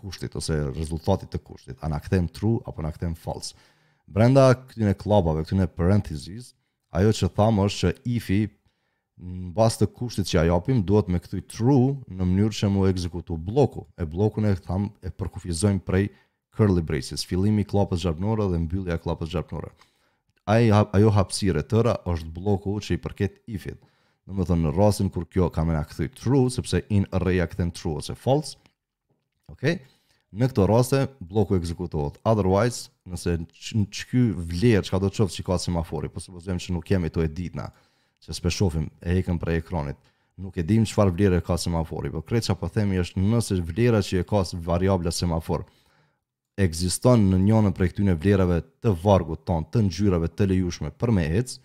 kushtit ose rezultatit të kushtit, a na kthen true apo na kthen false. Brenda këtyre kllapave, këtyre parentheses, ajo çka thamë është që ifi në bazë të kushtit që ja japim duhet me kthy true në mënyrë që m'u ekzekutu blloku. E bllokun e thamë e përkufizojmë prej curly braces, fillimi i kllapës gjarpërore dhe mbyllja e kllapës gjarpërore. Ai ajo hapësirë e tëra është blloku që i përket ifit. Domethënë në rastin kur kjo ka me na kthy true sepse in array-a kthen true ose false, Ok? Në këto raste, blloku ekzekutohet. Otherwise, nëse qikjo vlerë, çkado qoftë që ka semafori, po supozojmë që nuk jemi tu e dit na, që s'pe shofim e hekëm prej ekranit, nuk e dimë çfarë vlere ka semafori, po krejt çka po themi është nëse vlera që e ka variabla semafor, ekziston në njënë prej këtyne vlerave të vargut tonë të ngjyrave të lejushme për me ec,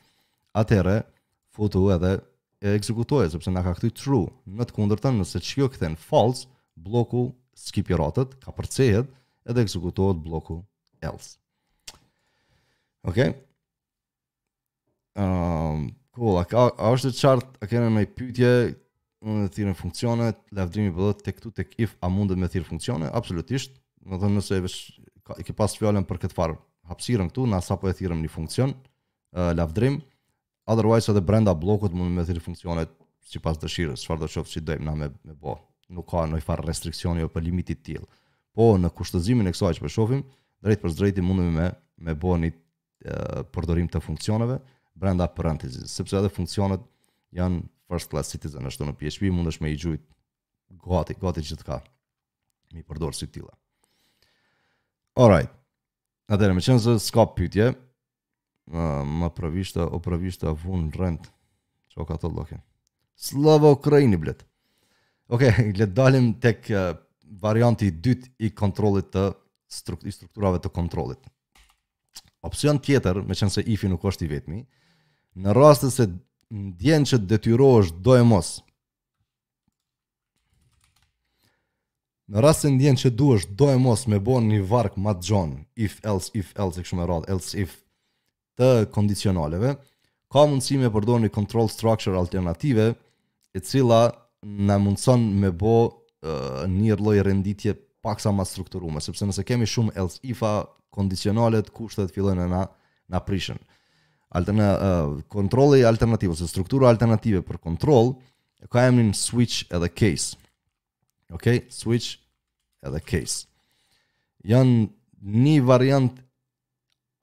atëherë futu edhe ekzekutoje sepse na ka kthy true, në të kundërtën nëse kjo kthen false, blloku skipirohet, kapërcehet edhe ekzekutohet blloku else. Okej. Um, cool, a, a, a është e qartë, a keni naj pytje, mund të thirren funksione, Lavdrimi pyet këtu tek if, a mundet me thirr funksione? Absolutisht, domethënë nëse veç, ka, e ke pas fjalën për këtë farë hapsire këtu, na sapo e thirrëm një funksion, uh, Lavdrim, otherwise edhe brenda blokut mund me thirr funksionet sipas dëshirës, çfarëdo qoftë që dojmë na me, me bo, nuk ka naj farë restriksioni apo limiti të tillë. Po, në kushtëzimin e kësaj që po shohim, po drejtpërdrejti mundemi me, me bo një përdorim të funksioneve brenda parentheses, sepse edhe funksionet janë first class citizen, ashtu në PHP mundesh me i gjujt gati, gati që të ka, m'i përdor si të tilla. Alright, atëherë, meqenëse s'ka pytje, më provishta, o provishta vunë rënd, që o ka të loke. Slava Ukraini, blet. Oke, okay, le të dalim tek varianti i dytë i kontrollit të strukturave të kontrollit. Opsion tjetër, meqenëse ifi nuk osht i vetmi, në rast se ndjen që detyrohesh doemos, në rast se ndjen që duhesh doemos me bo një varg ma të gjon, if, else, if, else, e kështu me radhë, else if, të kondicionaleve, ka mundësi me përdor një control structure alternative, e cila na mundëson me bo uh, një lloj renditje paksa ma t'strukturume, sepse nëse kemi shumë else ifa, kondicionalet, kushtet fillojnë na, na prishën. Alterna, uh, kontroli alternativ, ose struktura alternative për kontrol, ka emrin switch edhe case. Ok, switch edhe case. Janë një variant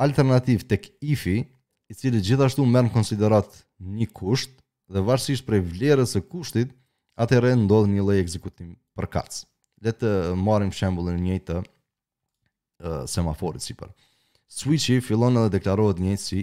alternativ tek ifi, i cili gjithashtu merr në konsideratë një kusht dhe varësisht prej vlerës së kushtit, atëherë ndodh një lloj ekzekutim përkatës. Le të marrim shembullin e njëjtë të uh, semaforit sipër. Switchi fillon edhe deklarohet njëjtë si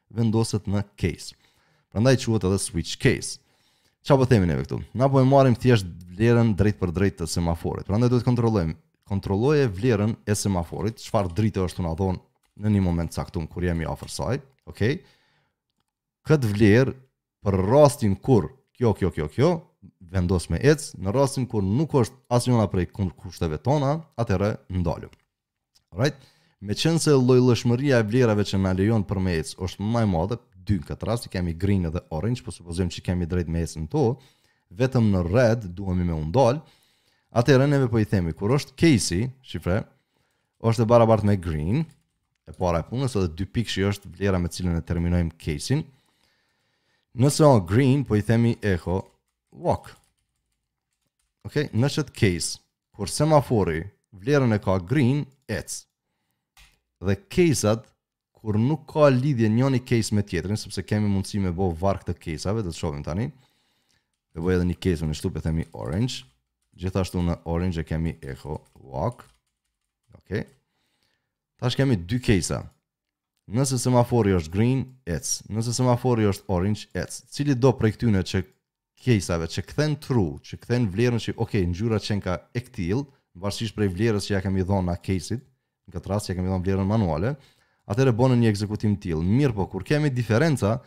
vendoset në case. Prandaj quhet edhe switch case. Ça po themi neve këtu? Na po e marrim thjesht vlerën drejtpërdrejt të semaforit. Prandaj duhet kontrollojmë kontrolloje vlerën e semaforit, çfarë drite është tu na dhon në një moment t'caktum kur jemi afër saj, okay? Këtë vlerë për rastin kur kjo kjo kjo kjo vendos me ec, në rastin kur nuk është asnjona prej kushteve tona, atëherë ndalu. Right? Meqenëse llojllojshmëria e vlerave që na lejon për me ecë është më e madhe, dy në këtë rast i kemi green dhe orange, po supozojmë që kemi drejtë me ecë në to, vetëm në red duhemi me u ndal. Atëherë neve po i themi kur është case-i, shifre, është e barabartë me green, e para e punës edhe dy pikë që është vlera me cilën e terminojmë case-in. Nëse o' green, po i themi echo walk. Ok, në qëtë case, Kur semafori vlerën e ka green, ec. Dhe case-at kur nuk ka lidhje njëni case me tjetrin, sepse kemi mundësi me bo varg të case-ave, do t'shofim tani. E bëj edhe një case më shumë e themi orange. Gjithashtu në orange e kemi echo walk. Ok. Tash kemi dy case-a. Nëse semafori është green, ec. Nëse semafori është orange, ec. Cilido prej këtyne që case-ave që kthen true, që kthen vlerën që ok, ngjyra qenka e këtillë, varësisht prej vlerës që ia kemi dhënë na case-it, në këtë rast ia kemi dhënë vlerën manuale, atëherë e bën një ekzekutim t'tillë. Mirëpo, kur kemi diferenca,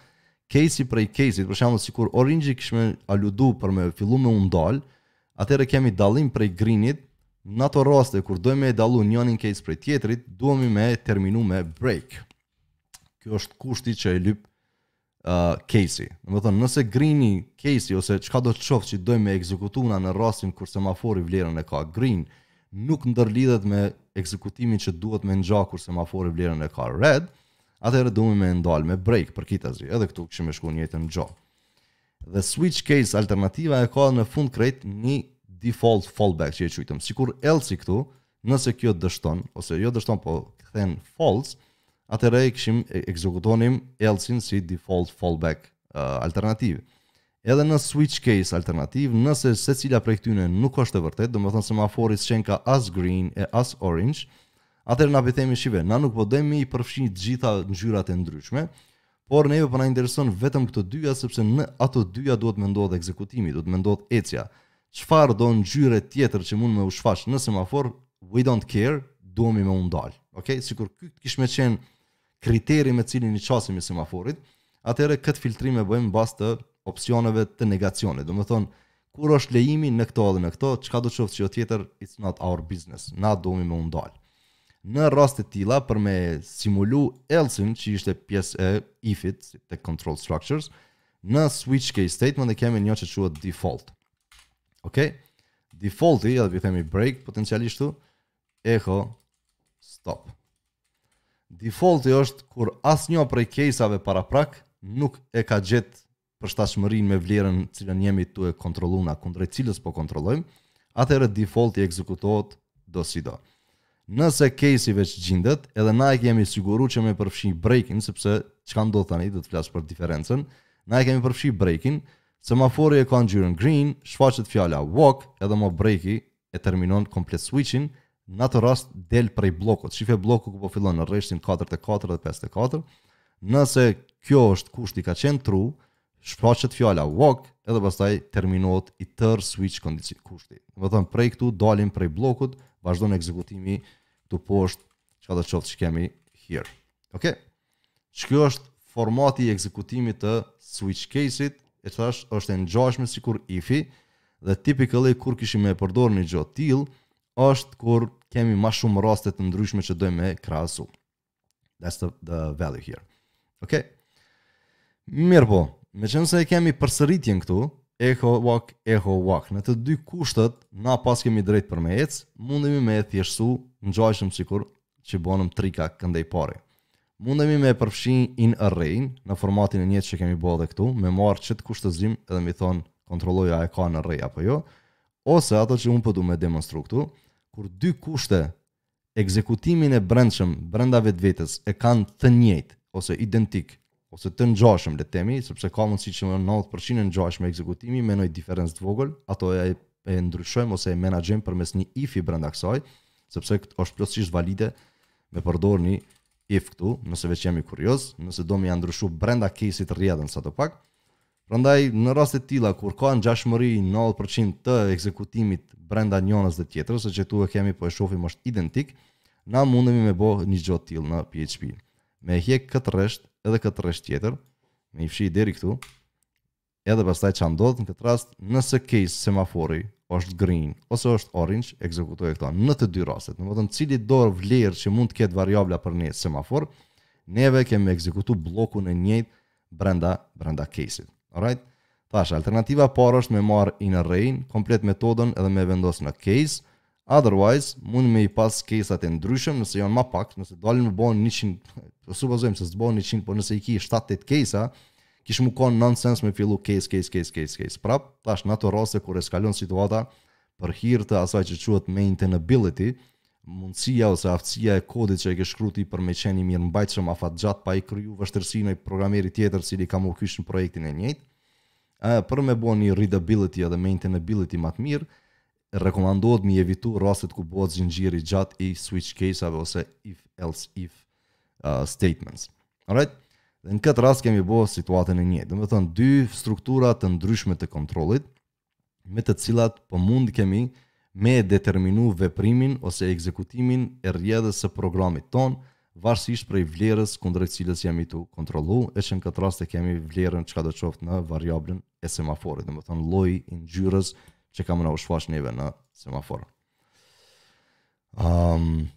case-i prej case-it, për shembull sikur orange kish me aludu për me fillu me u ndal, atëherë kemi dallim prej green-it, në ato raste kur dojmë me e dallu njënin case prej tjetrit, duhemi me terminu me break. Kjo është kushti që e lyp uh, case-i. Domethënë, nëse green-i, case-i, ose çkado qoftë që dojmë me ekzekutu na në rastin kur semafori vlerën e ka green, nuk ndërlidhet me ekzekutimin që duhet me ngja kur semafori vlerën e ka red, atëherë duhemi me ndalë me break përkitazi, edhe këtu kishim me shku njëjtën gjo. Dhe switch case alternativa e ka në fund krejt një default fallback që e qujtëm, sikur else-i këtu, Nëse kjo dështon ose jo dështon, po kthen false, atëherë e kishim ekzekutonim else-in si default fallback uh, alternativë. Edhe në switch case alternativë, nëse secila prej këtyne nuk është e vërtetë, domethënë semafori s'qenka as green e as orange, atëherë na po i themi shive, na nuk po dojmë me i përfshi t'gjitha ngjyrat e ndryshme, Por neve po na intereson vetëm këto dyja sepse në ato dyja duhet me ndodhë ekzekutimi, duhet me ndodhë ecja. Çfarëdo ngjyre tjetër që mund me u shfaq në semafor, we don't care, duhemi me u ndalë. Ok, sikur ky të kish me qenë kriteri me cilin i qasemi semaforit, atëherë këtë filtrim e bëjmë n'bazë të opsioneve të negacionit. Domethonë, Kur është lejimi në këto dhe në këto, çkado qoftë gjo tjetër, it's not our business. Na duhemi me u ndal. Në raste të tilla për me simulu else-in që ishte pjesë e if-it te control structures, në switch case statement e kemi një që quhet default. Ok? Defaulti, edhe po i themi break potencialisht këtu, echo stop. Defaulti është kur asnjë prej case-ave paraprake nuk e ka gjet përshtatshmërinë me vlerën të cilën jemi tu e kontrollu na kundrejt së cilës po kontrollojmë, atëherë defaulti ekzekutohet do si do. Nëse case-i veç gjindet, edhe na e kemi siguru që me përfshi break-in, sepse çka ndodh tani, do të flas për diferencën, na e kemi përfshi break-in, semafori e ka ngjyrën green, shfaqet fjala walk, edhe ma break-i e terminon komplet switchin, në atë rast del prej bllokut. Shife blloku ku po fillon në rreshtin 44 dhe 54. Nëse kjo është kushti ka qenë true, shfaqet fjala walk edhe pastaj terminohet i tërë switch kondicion kushti. Domethënë prej këtu dalim prej bllokut, vazhdon ekzekutimi këtu poshtë, çka të qoftë që kemi here. Okay? Qikjo është formati i ekzekutimit të switch case-it, siç thash, është e ngjashme sikur if-i dhe typically kur kishim me e përdorë një gjë të tillë është kur kemi ma shumë raste të ndryshme që dojmë me krahasu. That's the, the value here. Ok? Mirëpo, meqenëse e kemi përsëritjen këtu, echo walk, echo walk, në të dy kushtet, na po kemi drejt për me ecë, mundemi me e thjeshtu ngjajshëm sikur që bonëm trik-a këndej pari. Mundemi me e përfshi in array-n në formatin e njëjtë që kemi bo dhe këtu, me marrë qët kushtëzim edhe me i thonë kontrolloj a e ka në array apo jo, ose atë që unë po du me demonstru këtu, kur dy kushte ekzekutimin e brendshëm brenda vetvetes e kanë të njëjtë ose identik ose të ngjashëm le të themi, sepse ka mundësi që në 90% e ngjashëm ekzekutimi me një diferencë të vogël, atë e, e ndryshojmë ose e menaxhojmë përmes një if-i brenda kësaj, sepse kjo është plotësisht valide me përdor një if këtu, nëse veç jemi kurioz, nëse dojmë me ja ndryshu brenda case-it rrjedhën sa të pak. Prandaj në raste të tilla kur ka ngjashmëri 90% të ekzekutimit brenda njënës dhe tjetrës, që këtu e kemi po e shohim është identik, na mundemi me bo një gjë të tillë në PHP. me e hjek këtë rresht edhe këtë rresht tjetër, me i fshi deri këtu, edhe pastaj çka ndodh në këtë rast, nëse case semafori është green ose është orange, ekzekutoje këta në të dy rastet. Në më të në cilëndo vlerë që mund të ketë variabla për një semafor, neve ka me u ekzekutu blloku i njëjtë brenda, brenda case-it. Alright? Thashë, alternativa e parë është me marrë in array, komplet metodën edhe me vendos në case, Otherwise, mundesh me i pas case-at e ndryshëm nëse janë ma pak, nëse dalin me bo njëqind, po supozojmë se s'bo njëqind, po nëse i ki shtatë tetë case-a, kish mu kon nonsense me fillu case, case, case, case, case prap, tash n'ato raste kur eskalon situata për hir të asaj që quhet maintainability, mundësia ose aftësia e kodit që e ke shkru ti për me qenë i mirëmbajtshëm afatgjatë pa i kriju vështirësi noj programeri tjetër i cili ka mu kyç në projektin e njëjtë, për me bo një readability edhe maintainability ma t'mirë, Rekomandohet mi evitu rastet ku bohet zinxhir i gjatë i switch case-ave ose if else if uh, statements. Alright? Dhe në këtë rast kemi bo situatën e njëjtë. Domethënë dy struktura të ndryshme të kontrollit me të cilat po mundemi me determinu veprimin ose ekzekutimin e rrjedhës së programit tonë, varësisht prej vlerës kundrejt së cilës jemi tu kontrollu, e që në këtë rast e kemi vlerën çka do qoftë në variablën e semaforit, domethënë lloji i ngjyrës që ka me na u shfaq neve në semafor. Um,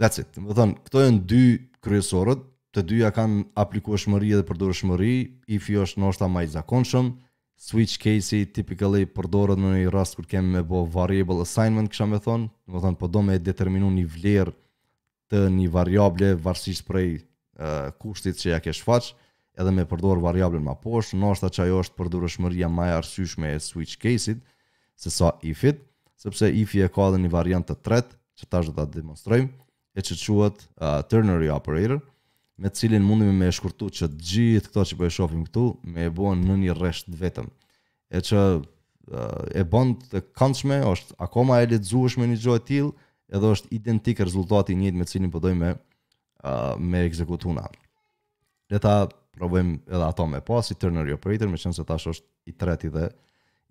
that's it. Domethënë, këto janë dy kryesoret, të dyja kanë aplikueshmëri edhe përdorshmëri, if-i është ndoshta ma i zakonshëm, switch case-i typically përdoret në një rast kur kemi me bo variable assignment, ksha me thonë, domethënë, po do me determinu një vlerë të një variable varësisht prej kushtit që ia ke shfaq, edhe me përdor variablen ma poshtë, ndoshta që ajo është përdorshmëria ma e arsyeshme e switch case-it sesa if-it, sepse if-i e ka edhe një variant të tretë që tash do ta demonstrojmë, e që quhet uh, ternary operator, me të cilin mundemi me e shkurtu që gjithë këto që po e shohim këtu me e bo në një rresht vetëm. e që e bon të kandshme, është akoma e lexueshme një gjë e tillë, edhe është identik rezultati i njëjtë me të cilin po dojmë me ekzekutu na. Le ta provojmë edhe ato me pa si ternary operator, meqenëse tash është i treti dhe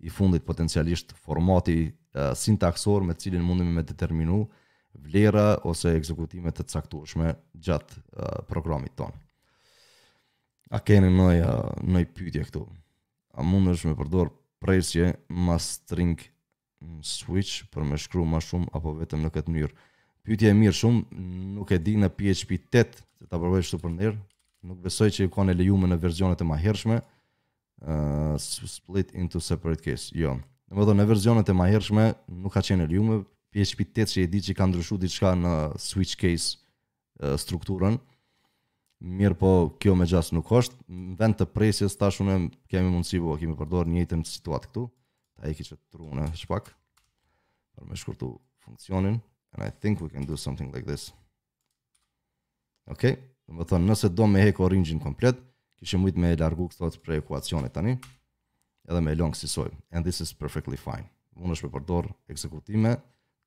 i fundit potencialisht formati uh, sintaksor me të cilin mundemi me determinu vlera ose ekzekutime të caktume gjatë uh, programit tonë. A keni naj, uh, naj pytje këtu? A mundesh me përdor presje ma string switch për me shkru ma shumë apo vetëm në këtë mënyrë? Pyetje e mirë shumë, nuk e di në PHP 8 le ta provoj kështu përnjëherë. Nuk besoj që ka qenë e lejume në versionet e mahershme. Uh, split into separate case. Jo. Domethënë në versionet e mahershme nuk ka qenë e lejume PHP 8 që e di që ka ndryshu diçka në switch case strukturën. Mirëpo, kjo me gjasë nuk është. Në vend të presjes, tashmë kemi mundësi, pa kemi përdor të njëjtën situatë këtu. Ta heki qët run-e pak. Për me shkurtu funksionin. And I think we can do something like this. Ok, domethënë, nëse do me hek orange-in komplet, kishim mujt me largu këto prej ekuacionit tani. edhe me lon kësi soj, and this is perfectly fine. Munesh me përdor ekzekutime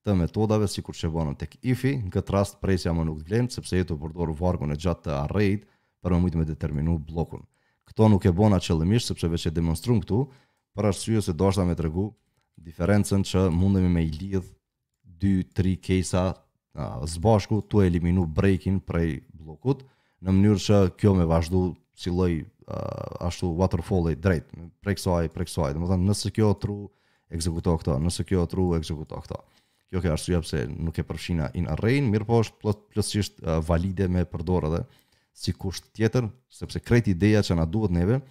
të metodave sikur që bonëm tek ifi, në këtë rast presja mo nuk të vlen, sepse je tu përdor vargun e gjatë të array-t për me mujtë me determinu bllokun. Këto nuk e bona qëllimisht, sepse veç e demonstrum këtu, për arsye se deshta me tregu diferencën që mundemi me i lidh dy, tri kejsa së bashku tu e eliminu breakin prej bllokut, në mënyrë që kjo me vazhdu si lloj ashtu waterfall-i drejt, prej kësaj, prej kësaj, domethënë, nëse kjo tru ekzekuto këto, nëse kjo tru ekzekuto këto. Kjo ke arsye pse nuk e përfshina në array, mirëpo është plot, plotësisht valide me përdor edhe si kusht tjetër, sepse krejt ideja që na duhet neve,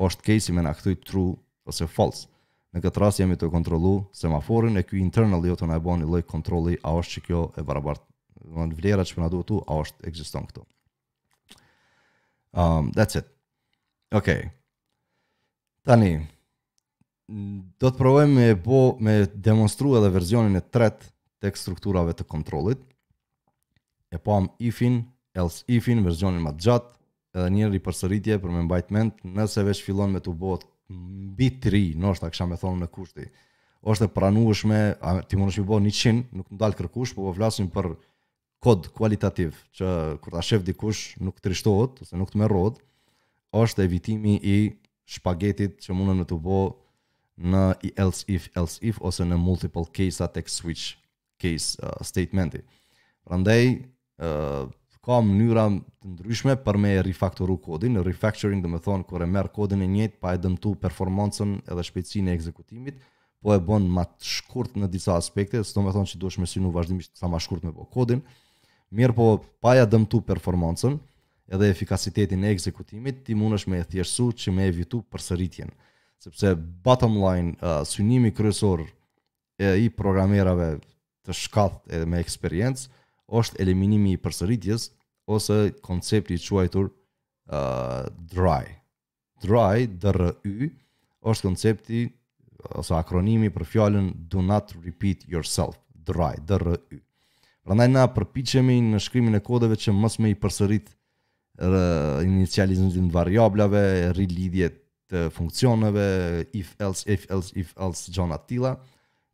është kejsi me na kthy true ose false. Në këtë rast jemi tu e kontrollu semaforin e ky internally osht tu na e bo ni lloj kontrolli a osht qikjo e barabartë domethënë vlera që po na duhet tu a osht ekziston këtu. Um, that's it. Okej. Tani do të provojmë me bo me demonstru edhe versionin e tretë tek strukturave të kontrollit. E pamë ifin, else ifin versionin ma të gjatë, Edhe një ripërsëritje për me mbajt mend, nëse veç fillon me t'u bo mbi 3, noshta kisha me thonë në kushti. Është e pranueshme, ti mundesh me i bo 100, nuk të ndal kërkush, po po flasim për kod kualitativ që kur ta shef dikush nuk trishtohet ose nuk tmerrohet, është evitimi i shpagetit që mun me t'u bo në else if else if ose në multiple kejsa tek switch. case uh, statementi. Prandaj ë uh, ka mënyra të ndryshme për me e refaktoru kodin, refactoring domethënë kur e merr kodin e njëjtë pa e dëmtu performancën edhe shpejtësinë e ekzekutimit, po e bon ma të shkurt në disa aspekte, s'do me thonë se duhesh me synu vazhdimisht sa ma shkurt me bo kodin. Mirëpo pa ia dëmtu performancën edhe efikasitetin e ekzekutimit, ti mundesh me e thjeshtu që me evitu përsëritjen. Sepse bottom line, uh, synimi kryesor e i programerave të shkath edhe me eksperiencë, është eliminimi i përsëritjes ose koncepti i quajtur uh, dry. Dry, DRY, është koncepti ose akronimi për fjalën do not repeat yourself, dry, DRY. Prandaj na përpiqemi në shkrimin e kodeve që mos me i përsërit inicializim të variablave, rilidhje të funksioneve if else if else if else gjana të tilla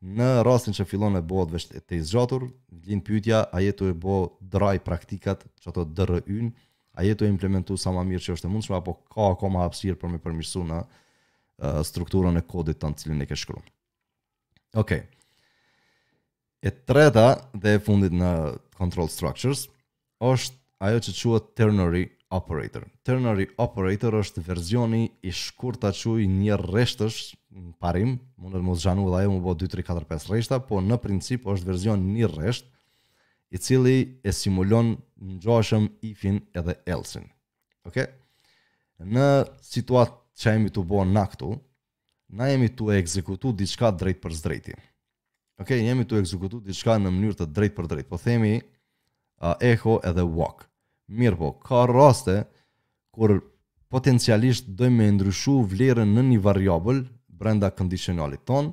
në rastin që fillon e bëhet veç e tejzgjatur lind pyetja a je tu i bo dry praktikat qato DRY-n a je tu e implementu sa ma mirë që është e mundshme apo ka akoma hapësirë për me përmirësu në strukturën e kodit tand të cilin e ke shkru. Okej. E treta dhe e fundit në control structures është ajo që quhet ternary operator. Ternary operator është versioni i shkurt ta quaj njërreshtësh në parim, munet m'u zgjanu edhe ajo m'u bo 2 3 4 5 rreshta, po në princip është versioni një rresht i cili e simulon ngjashëm ifin edhe elsin. Okej. Okay? Në situatë që jemi tu bo na këtu, na jemi tu e ekzekutu diçka drejt për zdrejti. Ok, jemi tu e ekzekutu diçka në mënyrë të drejt për drejt. Po themi uh, echo edhe walk. Mirëpo, ka raste kur potencialisht dojmë me e ndryshu vlerën në një variabël brenda kondicionalit tonë,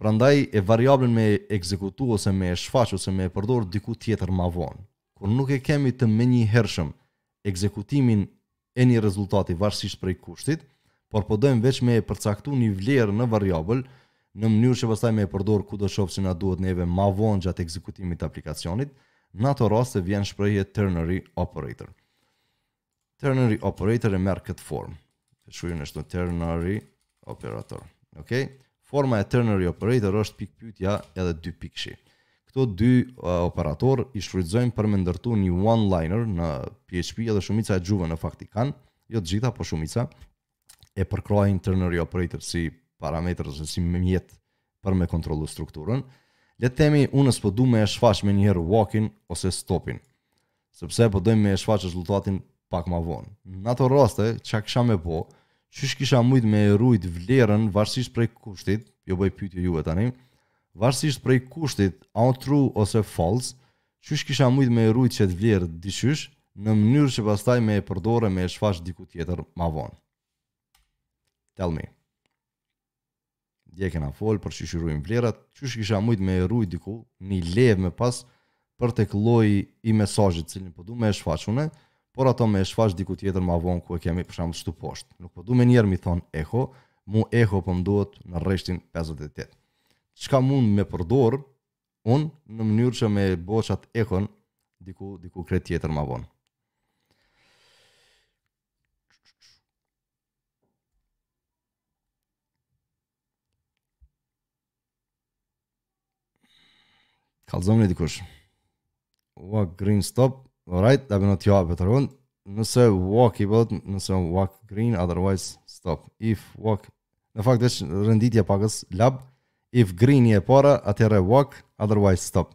prandaj e variablën me e ekzekutu ose me e shfaq ose me e përdor diku tjetër ma vonë. Kur nuk e kemi të menjëhershëm ekzekutimin e një rezultati varësisht prej kushtit, por po dojmë veç me e përcaktu një vlerë në variabël, në mënyrë që pastaj me e përdorë kudoqoftë që na duhet neve ma vonë gjatë ekzekutimit të aplikacionit, n'ato raste vjen n'shprehje ternary operator. Ternary operator e merr këtë formë. E shkruajmë ashtu ternary operator. Ok? Forma e ternary operator është pikëpyetja edhe dypikëshi. Këto dy uh, operator i shfrytëzojmë për me ndërtu një one-liner në PHP edhe shumica e gjuhëve në fakt i kanë, jo të gjitha, po shumica, e përkrahin ternary operator si parametër ose si mjet për me kontrollu strukturën. Le të themi, unë s'po du me e shfaq menjëherë walk-in ose stop-in. Sepse po dojmë me e shfaqë rezultatin pak ma vonë. Në ato raste, çka kisha me po, qysh kisha mujtë me e rujt vlerën, varsisht prej kushtit, jau boj pytje juve tani, varsisht prej kushtit, a o true ose false, qysh kisha mujtë me e rujt qët vlerë diqysh, në mënyrë që pastaj me e përdor e me e shfaqë diku tjetër ma vonë. Tell me. Dje kena fol për qysh i rujmë vlerat, qysh kisha mujt me e rujt diku, një lloj me pas, për te lloji i mesazhit të cilin po du me e shfaq unë, por ato me e shfaq diku tjetër ma vonë ku e kemi për shembull shtu poshtë. Nuk po du menjëherë me thonë eho, mu eho po më duhet në rreshtin 58. Çka mund me përdor unë në mënyrë që me bo qat ehon diku diku krejt tjetër ma vonë. Kallzoni dikush. Walk, green stop. Alright, da bënë të jabë të rëndë. Nëse walk-i bohet, nëse walk green, otherwise stop. If walk, në fakt është rënditja pakës, lab. If green i e para, atëherë walk, otherwise stop.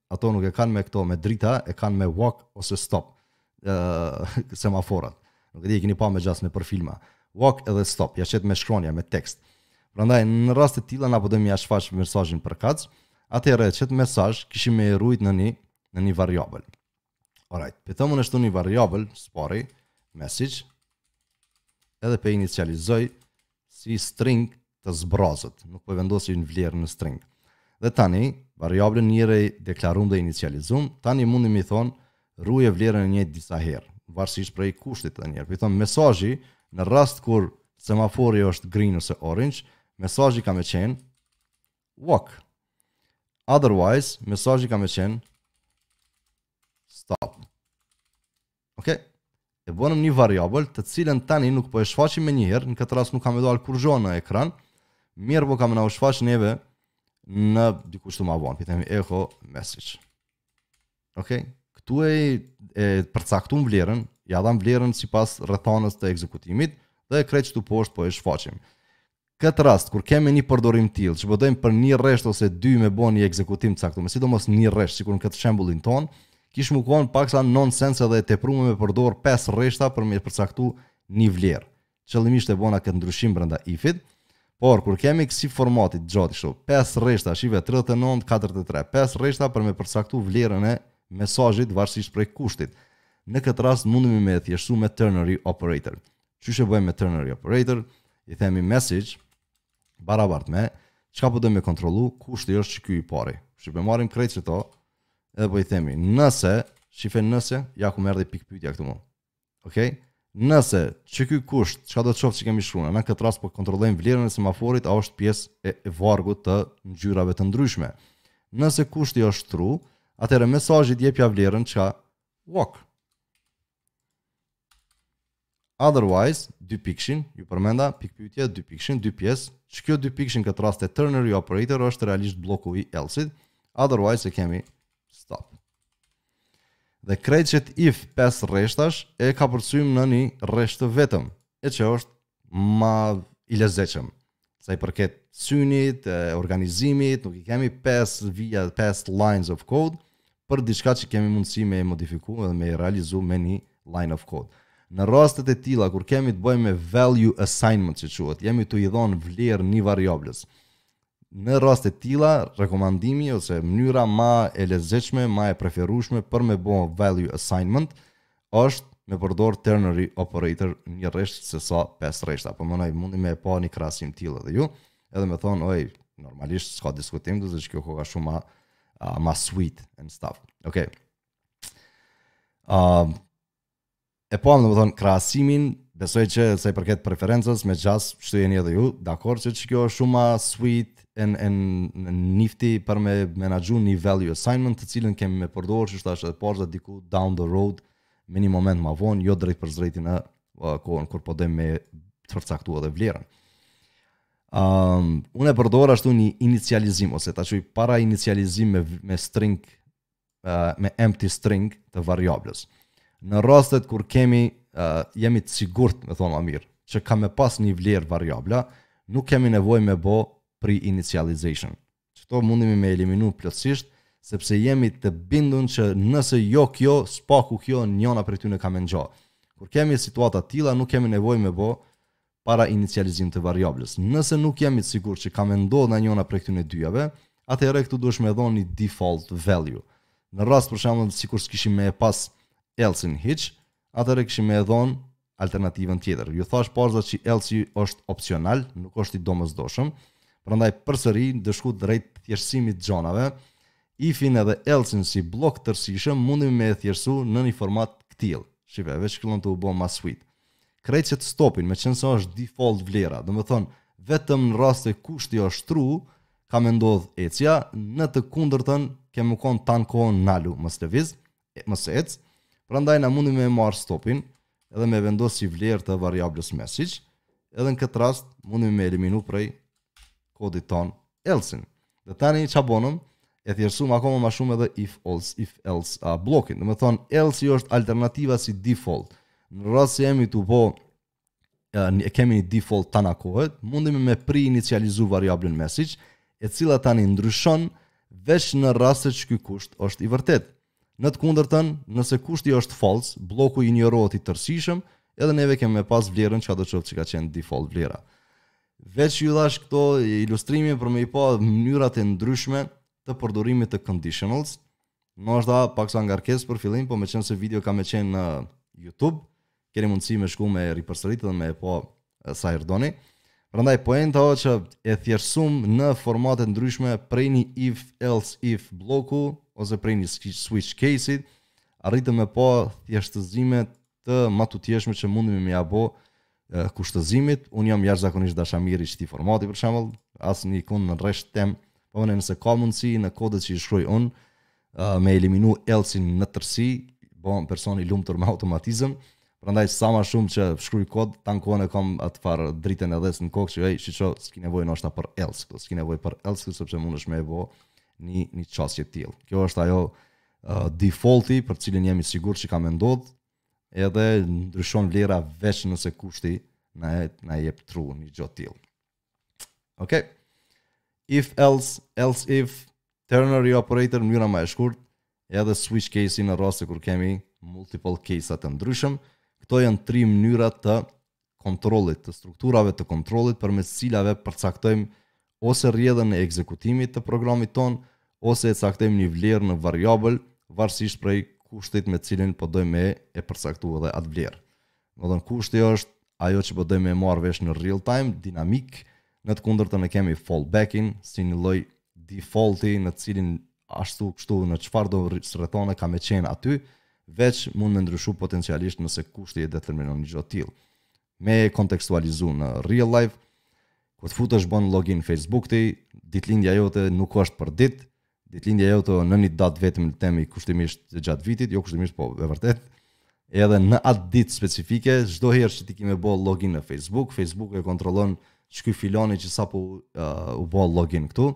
Ato nuk e kanë me këto me drita, e kanë me walk ose stop. ë semaforat. Nuk e di, e keni pa me gjasë nëpër filma. Walk edhe stop, ja qet me shkronja, me tekst. Prandaj në raste të tilla na po dojmë me ja shfaq mesazhin përkats. Atëherë qet mesazh kishim me e rujt në një në një variabël. Alright, po e thom, me shtu një variabël, s'pari, message, edhe po e inicializoj si string të zbrazët, nuk po e vendosi një vlerë në string. Dhe tani, variablen një herë deklarum dhe inicializum, tani mundi me i thonë, ruje vlerën e njëjtë disa herë, varësisht prej kushtit të njërit. Po i them, mesazhi, në rast kur semafori është green ose orange, mesazhi ka me qenë, Walk. Otherwise, mesazhi ka me qenë stop. Ok? E bonëm një variabël të cilën tani nuk po e shfaqim menjëherë, në këtë rast nuk ka me dalë kurgjo në ekran, mirëpo ka me na u shfaq neve diku qashtu ma vonë, po i themi echo message. Ok? Këtu e, e përcaktum vlerën, ia dhamë vlerën sipas rrethanës të ekzekutimit, dhe krejt qetu poshtë po e shfaqim. këtë rast kur kemi një përdorim të tillë, që po dojmë për një rresht ose dy me bo një ekzekutim të caktum, sidomos një rresht, sikur në këtë shembullin tonë, kish me kon paksa nonsense edhe e teprume me përdor pesë rreshta për me përcaktu një vlerë. Qëllimisht e bona këtë ndryshim brenda ifit. Por kur kemi kësi formati t'gjatë kështu, pesë rreshta shife 39 43, pesë rreshta për me përcaktu vlerën e mesazhit varësisht prej kushtit. Në këtë rast mundemi me e thjeshtu me ternary operator. Qysh e bëjmë me ternary operator? I themi message barabartë me çka po dojmë me kontrollu, kushti është qeky i pari. Kështu po marrim krejt këto, edhe po i themi, nëse shife nëse ja ku më erdhi pikëpyetja këtu mu. Okej? Nëse qeky kusht, çka do të qoftë që kemi shkru na, në këtë rast po kontrollojmë vlerën e semaforit, a është pjesë e, e vargut të ngjyrave të ndryshme. Nëse kushti është true, atëherë mesazhit jepja vlerën çka walk. Otherwise, dy pikshin, ju përmenda, pikëpyetje, dy pikshin, dy pjesë, qekjo dy pikshin këtë rast e ternary operator është realisht blloku i else-it, otherwise e kemi stop. Dhe krejt qet if 5 rreshtash e ka përçu në një rresht të vetëm, e që është ma i lezetshëm, sa i përket synit e organizimit, nuk i kemi 5 vija, 5 lines of code, për diçka që kemi mundësi me e modifiku dhe me e realizu me një line of code. Në rastet e tilla, kur kemi të bojmë me value assignment që quhet, jemi tu i dhonë vlerë një variablës, Në raste të tilla, rekomandimi ose mënyra ma e lezetshme, ma e preferushme për me bo value assignment është me përdor ternary operator një rresht se sa pesë rreshta. Po mendoj mundi me e pa një krahasim të tillë edhe ju, edhe me thonë, oj, normalisht s'ka diskutim, do të qekjo koka shumë ma, uh, ma sweet and stuff. Okej. Okay. Uh, E po më thonë krahasimin, besoj që sa i përket preferencës me gjasë, kështu jeni edhe ju, dakord që kjo është shumë ma sweet and, and nifty për me menaxhu një value assignment të cilën kemi me përdorë që thashë edhe parza diku down the road me një moment ma vonë, jo drejtpërdrejti në uh, kohën kur po dojmë me përcaktu edhe vlerën. Um, unë e përdor ashtu një inicializim, ose ta quaj parainicializim me, me string me empty string të variablës. Në rastet kur kemi uh, jemi të sigurt, me thonë ma mirë, që ka me pas një vlerë variabla, nuk kemi nevojë me bo pre initialization. Qëto mundemi me eliminu plotësisht, sepse jemi të bindun që nëse jo kjo, së paku kjo, njona prej tyne ka me ngja. Kur kemi situata t'tilla, nuk kemi nevojë me bo parainicializim të variablës. Nëse nuk jemi të sigurt që ka me ndodhë njona prej këtyne dyjave, atëherë këtu duhesh me dhënë një default value. Në rast për shembull sikur s'kishim me e pas else-in hiç, atëherë kishim me dhënë alternativën tjetër. Ju thashë parza që else është opsional, nuk është i domosdoshëm. Prandaj përsëri do shku drejt thjeshtësimit të gjonave. If-in edhe else-in si blok tërësishëm mundemi me e thjeshtësu në një format këtillë. Shifë, veç kallon tu u bo ma sweet. krejt qët stopin, meqenëse është default vlera, domethonë, vetëm në rast se kushti është true, ka me ndodh ecja, në të kundërtën, kemi me u konë tanë kohën nalu, mos lëviz, mos ec, prandaj na mundemi me e marrë stopin, edhe me e vendos si vlerë të variablës message, edhe në këtë rast, mundemi me eliminu prej kodit tonë else-in. Dhe tani çka bonëm? E thjeshtësum akoma ma shumë edhe if else if else, uh, bllokin. Domethonë else-i është alternativa si default. Në rast se jemi tu, po e kemi një default tana kohët, mundemi me preinicializu variablën message, e cila tani ndryshon veç në rast se qiky kusht është i vërtetë. Në të kundërtën, nëse kushti është false, blloku injorohet i tërësishëm, edhe neve kemë me pas vlerën çka do qoftë që ka qenë default vlera. Veç ju dhash këto ilustrime për me i pa mënyrat e ndryshme të përdorimit të conditionals, ndoshta paksa ngarkesë për fillim, po meqenëse video ka me qenë në Youtube, keni mundësi me shku me e ripërsërit dhe me e pa sa herë doni. Prandaj poenta është që e thjeshtësum në formate të ndryshme prej një if else if bloku ose prej një switch case-it, arritëm me pa thjeshtëzime të matutjeshme që mundemi me ja bo kushtëzimit. Unë jam jashtëzakonisht dashamir i qëtij formati për shembull, asnjëkund në rresht tem, po unë nëse ka mundësi në kodet që i shkruaj unë, uh, me eliminu Elsin në tërsi, bon person i lumtur me automatizëm. Prandaj sa më shumë që shkruj kod, ta ka n'kokë, e kam atë farë dritën edhe në kokë që ej, kqyr, s'ki nevojë ndoshta për else, këtu s'ki nevojë për else sepse mundesh me bo një një qasje të tillë. Kjo është ajo uh, defaulti për cilin jam i sigurt që ka me ndodh edhe ndryshon vlera veç nëse kushti na e na jep tru një gjë të tillë. Ok. If else, else if, ternary operator mënyra ma e shkurt, edhe switch case në rast se kur kemi multiple case-a të ndryshëm, këto janë tri mënyra të kontrollit, të strukturave të kontrollit përmes të cilave përcaktojmë ose rrjedhën e ekzekutimit të programit tonë, ose e caktojmë një vlerë në variabël, varsisht prej kushtit me cilin po dojmë me e përcaktu edhe atë vlerë. Domethënë kushti është ajo që po dojmë me e marrë vesh në real time, dinamik, në të kundërtën e kemi fallbackin, si një lloj defaulti në cilin ashtu kështu në çfarëdo rrethane ka me qenë aty, veç mund me ndryshu potencialisht nëse kushti e determinon një gjo të tillë. Me e kontekstualizu në real life, kur të futesh të bon login n'Facebook ti, ditlindja jote nuk është përditë, Ditëlindja jote o në një datë vetëm le të themi kushtimisht gjatë vitit, jo kushtimisht po e vërtet. Edhe në atë ditë specifike, çdo herë që ti ki me bo login në Facebook, Facebook e kontrollon qiky filani që sapo uh, u bë login këtu,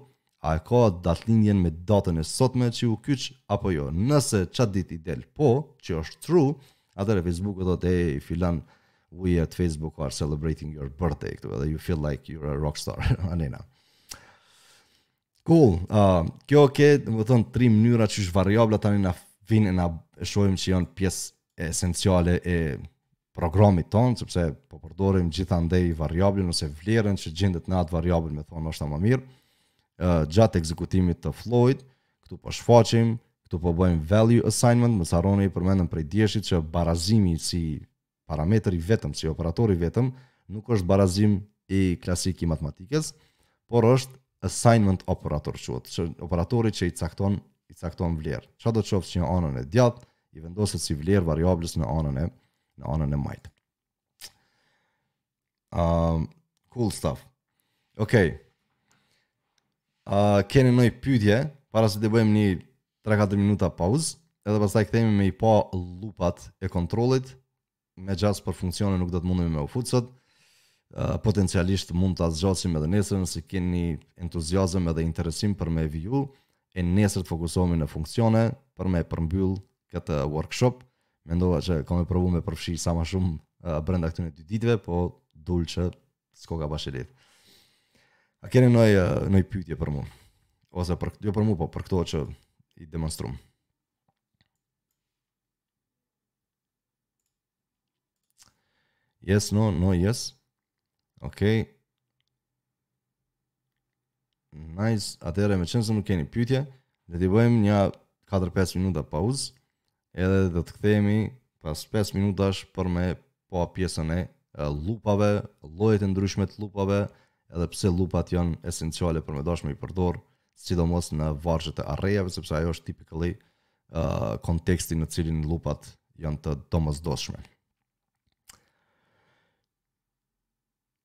a e ka datëlindjen me datën e sotme që u kyç apo jo. Nëse qat ditë i del po, që është true, atëherë Facebook thotë ej filan we at Facebook are celebrating your birthday këtu edhe you feel like you're a rock star. Anena. Cool. Uh, kjo ke, domethënë, tri mënyra qysh variablat tani na vijnë e na e shohim që janë pjesë esenciale e programit tonë, sepse po e përdorim gjithandej variablin ose vlerën që gjendet në atë variabl me thonë ashtu ma mirë. Uh, gjatë ekzekutimit të flowit, këtu po shfaqim, këtu po bëjmë value assignment, mos harroni e përmendëm prej djeshit që barazimi si parametër i vetëm, si operator i vetëm, nuk është barazim i klasik i matematikës, por është assignment operator quhet, që operatori që i cakton i cakton vlerë. Çfarëdo qoftë që në anën e djathtë i vendoset si vlerë variablës në anën e në anën e majtë. Um, cool stuff. Okej. Okay. Uh, keni ndonjë pytje, para se të bëjmë një 3-4 minuta pauzë, edhe pastaj kthehemi me i pa llupat e kontrollit, me gjasë për funksione nuk do të mundemi me u futë sot, uh, potencialisht mund ta zgjasim edhe nesër nëse keni entuziasm edhe interesim për me viju, e nesër të fokusohemi në funksione për me e përmbyll këtë workshop, Mendova që ka me provu me përfshi sa ma shumë uh, brenda këtyne dy ditve, po dul që s'koka bash e lehtë. A keni noj, uh, noj pytje për mu? Ose për, jo për mu, po për këto që i demonstrum. Yes, no, no, yes. Ok. Nice, atëherë meqenëse nuk keni pyetje, le të bëjmë një 4-5 minuta pauzë, edhe do të kthehemi pas 5 minutash për me pa pjesën e lupave, llojet e ndryshme të lupave, edhe pse lupat janë esenciale për me dasht me i përdor, sidomos në vargjet e arrejave, sepse ajo është typically uh, konteksti në cilin lupat janë të domosdoshme.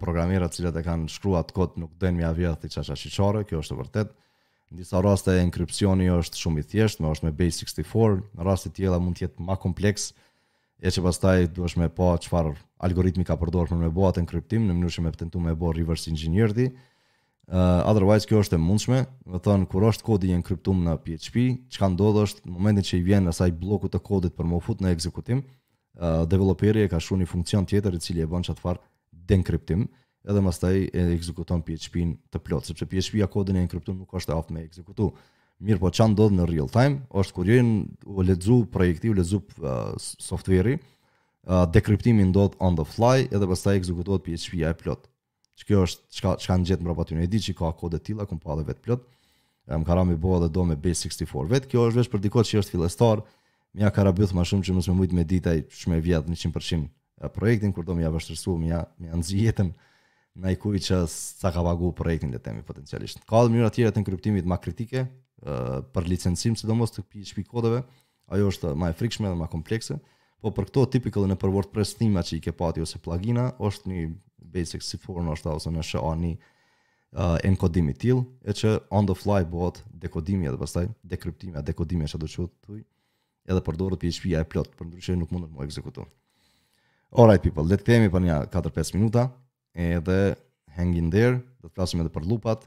programerët të cilët e kanë shkru atë kod nuk dojnë me ia vjedhë ti ashiqare, kjo është e vërtet. Në disa raste encryptioni është shumë i thjeshtë, me është me base 64, në raste tjera mund të jetë ma kompleks, e që pastaj duhesh me pa çfarë algoritmi ka përdorë për me bo atë enkriptim, në mënyrë që me tentu me bo reverse engineering, Uh, otherwise kjo është e mundshme, do me thënë kur është kodi i enkriptuar në PHP, çka ndodh është në momentin që i vjen asaj blloku të kodit për me u fut në ekzekutim, uh, developeri e ka shkru një funksion tjetër i cili e bën qat far dekriptim, edhe mastaj e ekzekuton PHP-in të plot, sepse PHP-ja kodin e enkriptuar nuk është e aftë me ekzekutu. Mirëpo çka ndodh në real time, është kur je tu lexu projekti, u lexu uh, softveri, uh, dekriptimi ndodh on the fly edhe pastaj ekzekutohet PHP-ja e plot. Që kjo është çka çka ngjet mbrapa aty. E di që ka kode të tilla, kam pa edhe vet plot. Më ka rënë me bo edhe do me base 64. Vet kjo është veç për dikon që është fillestar, me ja karabyth ma shumë që mos me mujt me dit aj qysh me vjedh 100% projektin kur do me ja vështirësu, me ja me ja nxi jetën dikujt që s'e ka pagu projektin le të themi potencialisht. Ka edhe mënyra të tjera të enkriptimit ma kritike, për licencim sidomos të PHP kodeve, Ajo është ma e frikshme dhe ma komplekse, po për këto typically nëpër WordPress thima që i ke pati ose plugina, është një basic si farë, o është ose në SHA-1 uh, enkodim i tillë, e që on the fly bëhet dekodimi edhe pastaj dekriptimi, dekodimi qysh do thuj, edhe përdoret PHP-ja e plot, përndryshe nuk mundet me u ekzekutu. All right people, le të kthehemi për një 4-5 minuta, edhe hang in there, do të flasim edhe për lupat,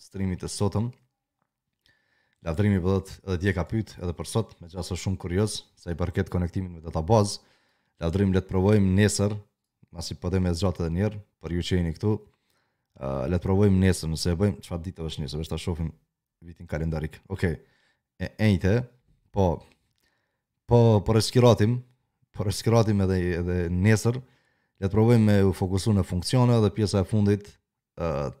streamit të sotëm. Lavdrimi po thotë edhe dje ka pyet edhe për sot, me gjasë është shumë kurioz sa i përket konektimit me databaz. Lavdrim le të provojmë nesër, masi po dojmë me zgjatë edhe njerë, për ju që jeni këtu. Uh, le të provojmë nesër, nëse e bëjmë çfarë ditë është nesër, veç ta shohim vitin kalendarik. Okej. E enjte, po po po reskiratim, po reskiratim edhe edhe nesër. Le të provojmë me u fokusu në funksione dhe pjesa e fundit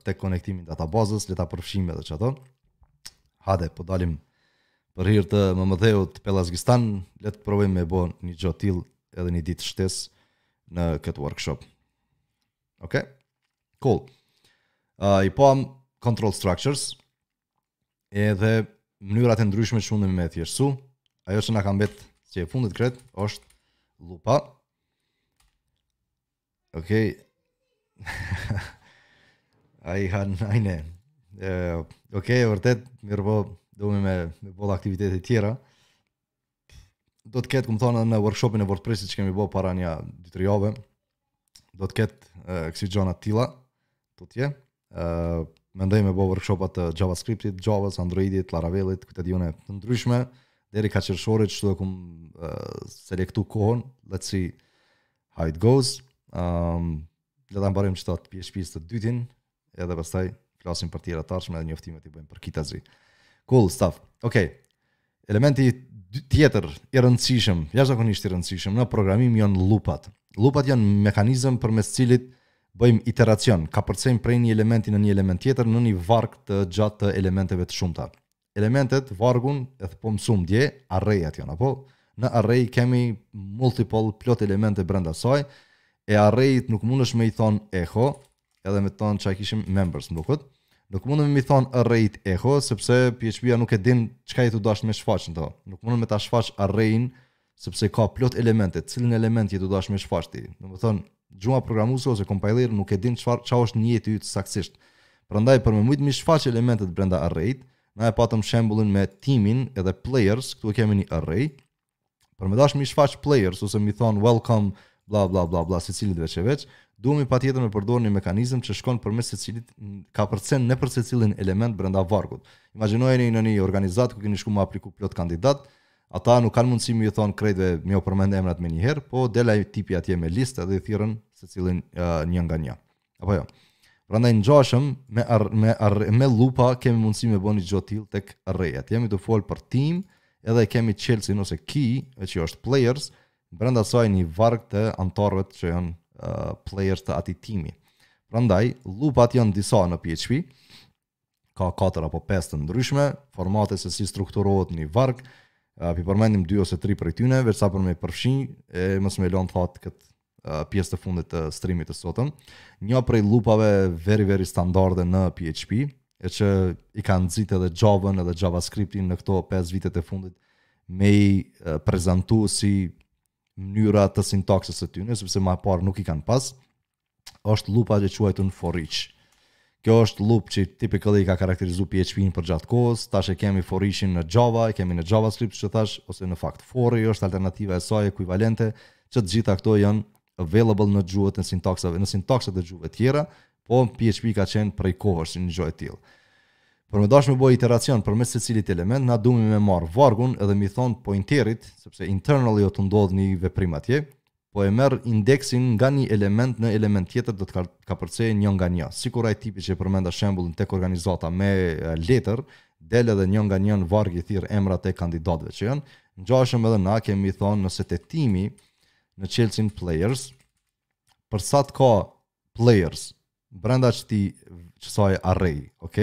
tek konektimin databazës, le ta përfshijmë edhe qato. Hajde, po dalim për hir të mëmëdheut Pellazgistan, le të provojmë me bo një gjë tillë edhe një ditë shtesë në këtë workshop. Ok? Cool. Uh, i pamë control structures edhe mënyrat e ndryshme që mundemi me thjeshtësu. Ajo që na ka mbet që e fundit krejt është llupa. Okej. Okay. Ai hanë ai ne. Ëh, okej, okay, vërtet, mirëpo, do me me, me bo aktivitete tjera. Do të ketë, kum thonë, në workshopin e WordPress-it që kemi bo para nja dy-tri jave, do të ketë kësi gjona të tilla tutje, Uh, mendoj me bo workshopa të JavaScriptit, Javas, Androidit, Laravelit, këto gjona të ndryshme, deri ka qershori, qashtu e kum uh, selektu kohën, let's see how it goes. Um, le ta mbarojmë qëta PHP pjesë të dytin, edhe pastaj flasim për tjera t'ardhshme edhe njoftimet i bëjmë përkitazi. Cool stuff. Okej. Okay. Elementi tjetër i rëndësishëm, jashtëzakonisht i rëndësishëm në programim janë llupat. Llupat janë mekanizëm përmes cilit bëjmë iteracion, kapërcejmë prej një elementi në një element tjetër në një varg të gjatë të elementeve të shumta. Elementet, vargun, edhe po mësum dje, arrejat janë, apo? Në arrej kemi multiple plot elemente brenda saj, e arrejit nuk mundesh me i thonë echo, edhe me thonë çka kishim members më duket. Nuk mundem mi thon arrayt echo sepse PHP-ja nuk e din çka je tu dashtë me shfaq në to. Nuk mundem me ta shfaq arrayin sepse ka plot elemente, cilin element je tu dashtë me shfaq ti. Domethonë gjuma programuese ose compiler nuk e din çfarë çfarë është nijeti yt saktësisht. Prandaj për me mujt mi shfaq elementet brenda arrayt, na e patëm shembullin me timin edhe players, këtu e kemi një array, Për me dashtë mi shfaq players, ose mi thonë welcome, bla bla bla bla, secilit veç e veç, duhemi patjetër me përdorë një mekanizëm që shkon përmes secilit kapërcen nëpër secilin element brenda vargut. Imagjinojeni në një organizatë ku keni shku me apliku plot kandidatë, ata nuk kanë mundësi mi thonë krejtve m'ju përmend emrat menjëherë, po del ai tipi atje me listë edhe i thirrën secilin uh, një nga një. Apo jo. Prandaj ngjashëm me ar, me ar, me llupa kemi mundësi me bo një gjo të tillë tek arrejet. Jemi tu fol për team, edhe kemi Chelsea ose key, që është players, brenda saj një varg të anëtarëve që janë uh, players të atij timi. Prandaj llupat janë disa në PHP. ka katër apo pesë të ndryshme, formate se si strukturohet një varg, a pi përmendim dy ose tri prej tyre, veç sa për me përfshin e mos me lon thatë kët pjesë të fundit të streamit të sotëm. Nja prej llupave very very standarde në PHP, e që i kanë nxit edhe Javën edhe JavaScriptin në këto 5 vitet e fundit me i prezantu si mënyra të sintaksës së tyne, sepse ma parë nuk i kanë pas. është lupa e quajtun for each. Kjo është lup që typically ka karakterizu PHP-in përgjatë kohës, tash e kemi for each-in në Java, e kemi në JavaScript që thash, ose në fakt for është alternativa e saj ekuivalente, që të gjitha këto janë available në gjuhët në sintaksave, në sintaksat e gjuhëve tjera, po PHP ka qenë prej kohësh si një gjë e tillë. Për me dashtë me bo iteracion përmes secilit element, na duhemi me marrë vargun edhe me i thonë pointerit, sepse internally do të ndodhë një veprim atje, po e merr indeksin nga një element në element tjetër do të kapërcejë një nga një. Sikur ai tipi që e përmenda shembullin tek organizata me letër, del edhe një nga një në varg i thirr emrat e kandidatëve që janë, ngjashëm edhe na kemi thonë nëse te teami në Chelsea Players, për sa të ka players brenda qëtij qësaj array, ok?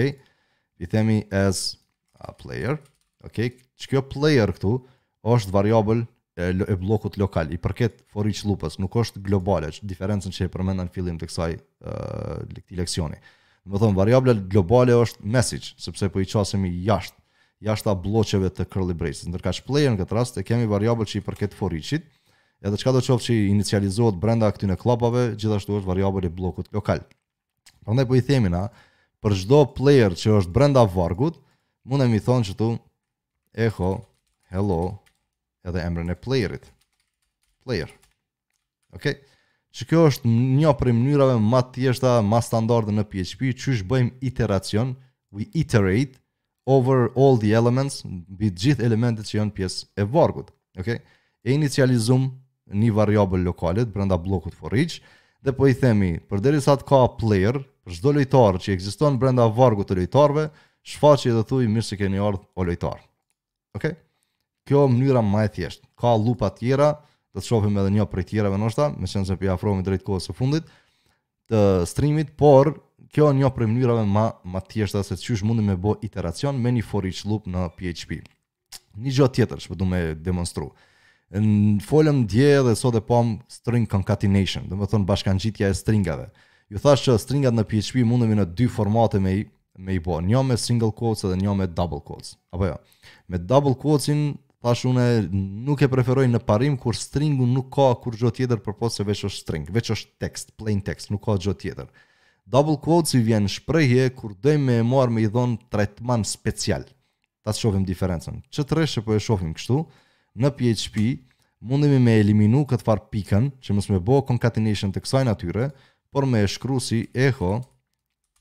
I themi as a player, ok? Që kjo player këtu është variabel e, e bllokut lokal, i përket for each loopës, nuk është globale, diferencën që e përmenda në fillim të kësaj uh, këtij leksioni. Domethonë, variabla globale është message, sepse po i qasemi jashtë, jashta blloqeve të curly braces. Ndërkaq player në këtë rast e kemi variabel që i përket for each-it, Edhe çkado qoftë që inicializohet brenda këtyne kllapave, gjithashtu është variabël i bllokut lokal. Prandaj po i themi na, për çdo player që është brenda vargut, mundemi me i thonë qëtu echo, hello, edhe emrin e playerit. Player. Ok? Qëkjo është një prej mënyrave ma t'thjeshta, ma standarde në PHP, qysh bëjmë iteracion, we iterate, over all the elements, mbi të gjithë elementet që janë pjesë e vargut. Okay? E inicializum një variabël lokale brenda bllokut for each dhe po i themi, përderisa të ka player, për çdo lojtar që ekziston brenda vargut të lojtarëve, shfaqi dhe thuj mirë se keni ardhur o lojtar. Ok? Kjo mënyra më e thjeshtë. Ka lupa të tjera, do të shohim edhe një prej tjerave ndoshta, meqenëse po afrohemi drejt kohës së fundit të streamit, por kjo është një prej mënyrave më më të thjeshta se qysh mundemi me bë iteracion me një for each loop në PHP. Një gjë tjetër që po du me demonstru. Ne folëm dje dhe sot e pam string concatenation, domethonë bashkangjitja e stringave. Ju thash që stringat në PHP mundemi në dy formate me i me i bo, një me single quotes edhe një me double quotes, apo jo, me double quotesin, thash une nuk e preferoj në parim, kur stringu nuk ka kurgjë tjetër përpos se veç është string, veç është tekst, plain tekst, nuk ka gjë tjetër. Double quotes i vjen shprehje kur dojmë me e marrë me i dhonë tretman special. Tash ta shofim diferencën. Qët rresht po e shofim kështu, në PHP mundemi me eliminu këtë farë pikën, që mos me bo concatenation të kësaj natyre, por me e shkru si echo,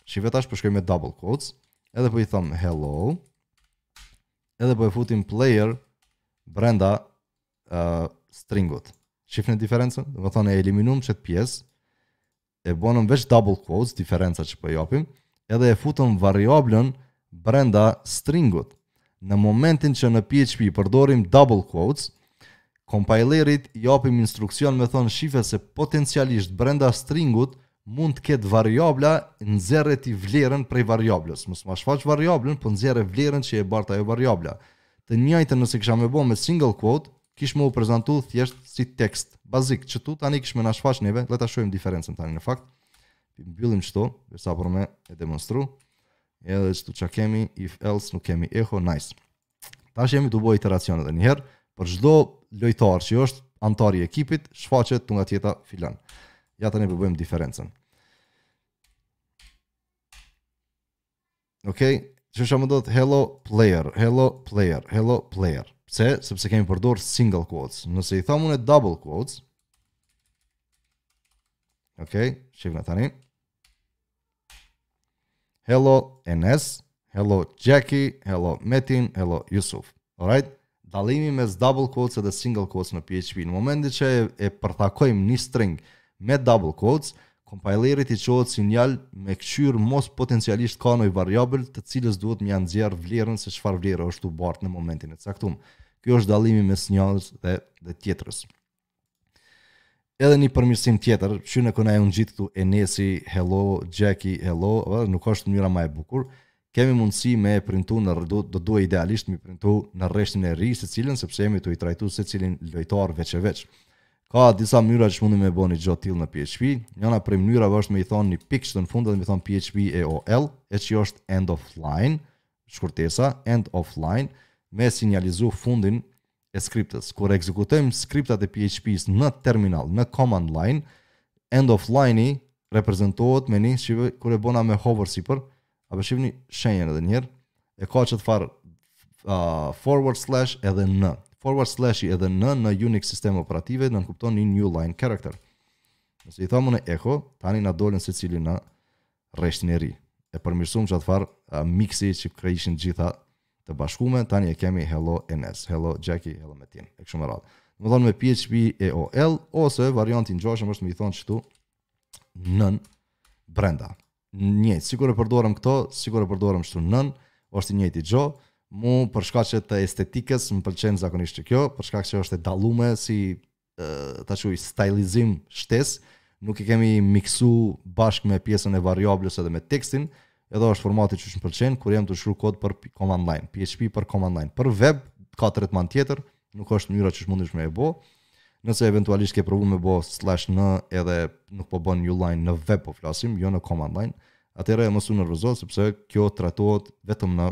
Shife tash po shkoj me double quotes, edhe po i thom hello. Edhe po e futim player brenda uh, stringut. Shifne diferencën? Domethonë e eliminum çet pjesë. E bonëm veç double quotes, diferenca që po e jopim, edhe e futëm variablën brenda stringut. Në momentin që në PHP përdorim double quotes, kompajlerit i japim instruksion me thonë shife se potencialisht brenda stringut mund të ketë variabla, nxjerre ti vlerën prej variablës. Mos ma shfaq variablën, po nxjerre vlerën që e bartë ajo variabla. Të njëjtën nëse kisha me bo me single quote, kish me u prezantu thjesht si tekst bazik, çtu tani kish me na shfaq neve, le ta shohim diferencën tani në fakt. Mbyllim çto, çto, sa për me e demonstru. Edhe çtu ça kemi if else nuk kemi echo nice. Tash jemi tu bo iteracion edhe një herë për çdo lojtar që është anëtar i ekipit, shfaqe tungjatjeta filan. Ja tani po bëjmë diferencën. Ok, që shumë do të hello player, hello player, hello player. Pse? Sepse kemi përdor single quotes. Nëse i thom unë double quotes, ok, shifne tani, Hello Enes, hello Jackie, hello Metin, hello Jusuf. Alright? Dallimi mes double quotes dhe single quotes në PHP. Në momentin që e, e përcaktojmë një string me double quotes, kompajlerit i çohet sinjal me këqyrë mos potencialisht ka noj variabël të cilës duhet m'ja nxjerrë vlerën se çfarë vlerë është tu bartë në momentin e caktum. Kjo është dallimi mes njënës dhe, dhe tjetrës. Edhe një përmirësim tjetër, që në këna e unë gjithë këtu, Enesi, Hello, Jackie, Hello, nuk është mënyra ma e bukur, kemi mundësi me e printu në rëdu, do duhej idealisht me printu në reshtin e ri secilin, sepse jemi tu i trajtu secilin lojtar veç e veç. Ka disa mënyra që mundmi me bo një gjo të tillë në PHP, njëna prej mënyrave është me i thonë një pikë çtu në fund dhe me i thonë PHP EOL, e që është end of line, shkurtesa, end of line, me sinjalizu fundin e skriptës. Kur ekzekutojmë skriptat e PHP-së në terminal, në command line, end of line-i reprezentohet me një, shife, kur e bona me hover sipër, a po shifni shenjën edhe njëherë, e ka çet farë uh, forward slash edhe n. Forward slash-i edhe n në Unix sisteme operative nënkupton një new line character. Nëse i thom në echo, tani na dolën secili në rreshtin e ri. E përmirësum çet farë miksi që krejt ishin të gjitha të bashkume, tani e kemi Hello Enes, Hello Jackie, Hello Metin, e kështu me radhë. Domethonë me PHP EOL ose varianti i ngjashëm është me i thonë çtu n-në brenda. Njëjtë, sikur e përdorim këto, sikur e përdorim çtu nën, është e njëjta gjo. Mu për shkak të estetikës më pëlqen zakonisht çkjo, për shkak që është e dallume si ta quaj stajlizim shtesë, nuk e kemi miksu bashkë me pjesën e variables edhe me tekstin, edhe është formati që më pëlqen, kur jam tu shkru kod për command line, PHP për command line, për web, ka tretman tjetër, nuk është mënyra që mundesh me e bo, nëse eventualisht ke provu me bo slash n edhe nuk po bën new line në web po flasim, jo në command line, atëherë mos u nervozo, sepse kjo trajtohet vetëm në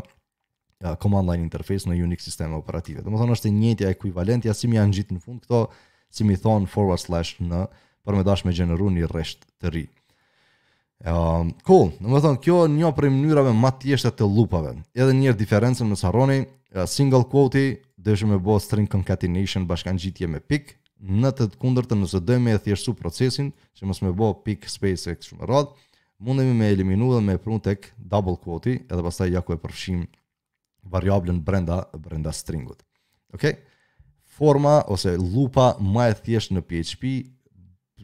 uh, command line interface në Unix sisteme operative. Domethonë është e njëtja ekuivalentja si me ia ngjit në fund këto, si me thonë forward slash n, për me dasht me gjeneru një rresht të ri. Um, cool, domethonë kjo një prej mënyrave ma t'thjeshta të llupave. Edhe njëherë diferencën mos harroni, uh, single quote, duhesh me e bo string concatenation bashkangjitje me pikë, në të kundërtën nëse dojme e thjeshtu procesin, që mos me bo pikë space e kështu me radhë, Mundemi me eliminu e me e pru tek double quote-i edhe pastaj ja ku e përfshijmë variablën brenda brenda stringut. Okej? Forma ose llupa ma e thjeshtë në PHP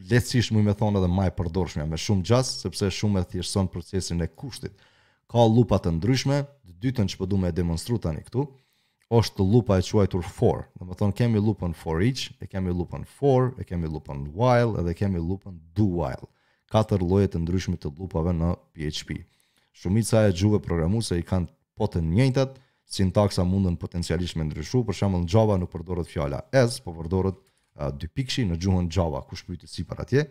lehtësisht muj me thonë edhe ma e përdorshme me shumë gjas sepse shumë e thjeshtëson procesin e kushtit. Ka llupa të ndryshme, të dytën që po du me e demonstru tani këtu. është llupa e quajtur for. Domethonë kemi llupën for each, e kemi lupën for, e kemi llupën while, edhe kemi llupën do while. Katër llojet e ndryshme të llupave në PHP. Shumica e gjuhëve programuese i kanë po të njëjtat, sintaksa mundën potencialisht me ndryshu, për shembull në Java nuk përdoret fjala as, po përdoret uh, dypikëshi në gjuhën Java, kush pyti sipër atje.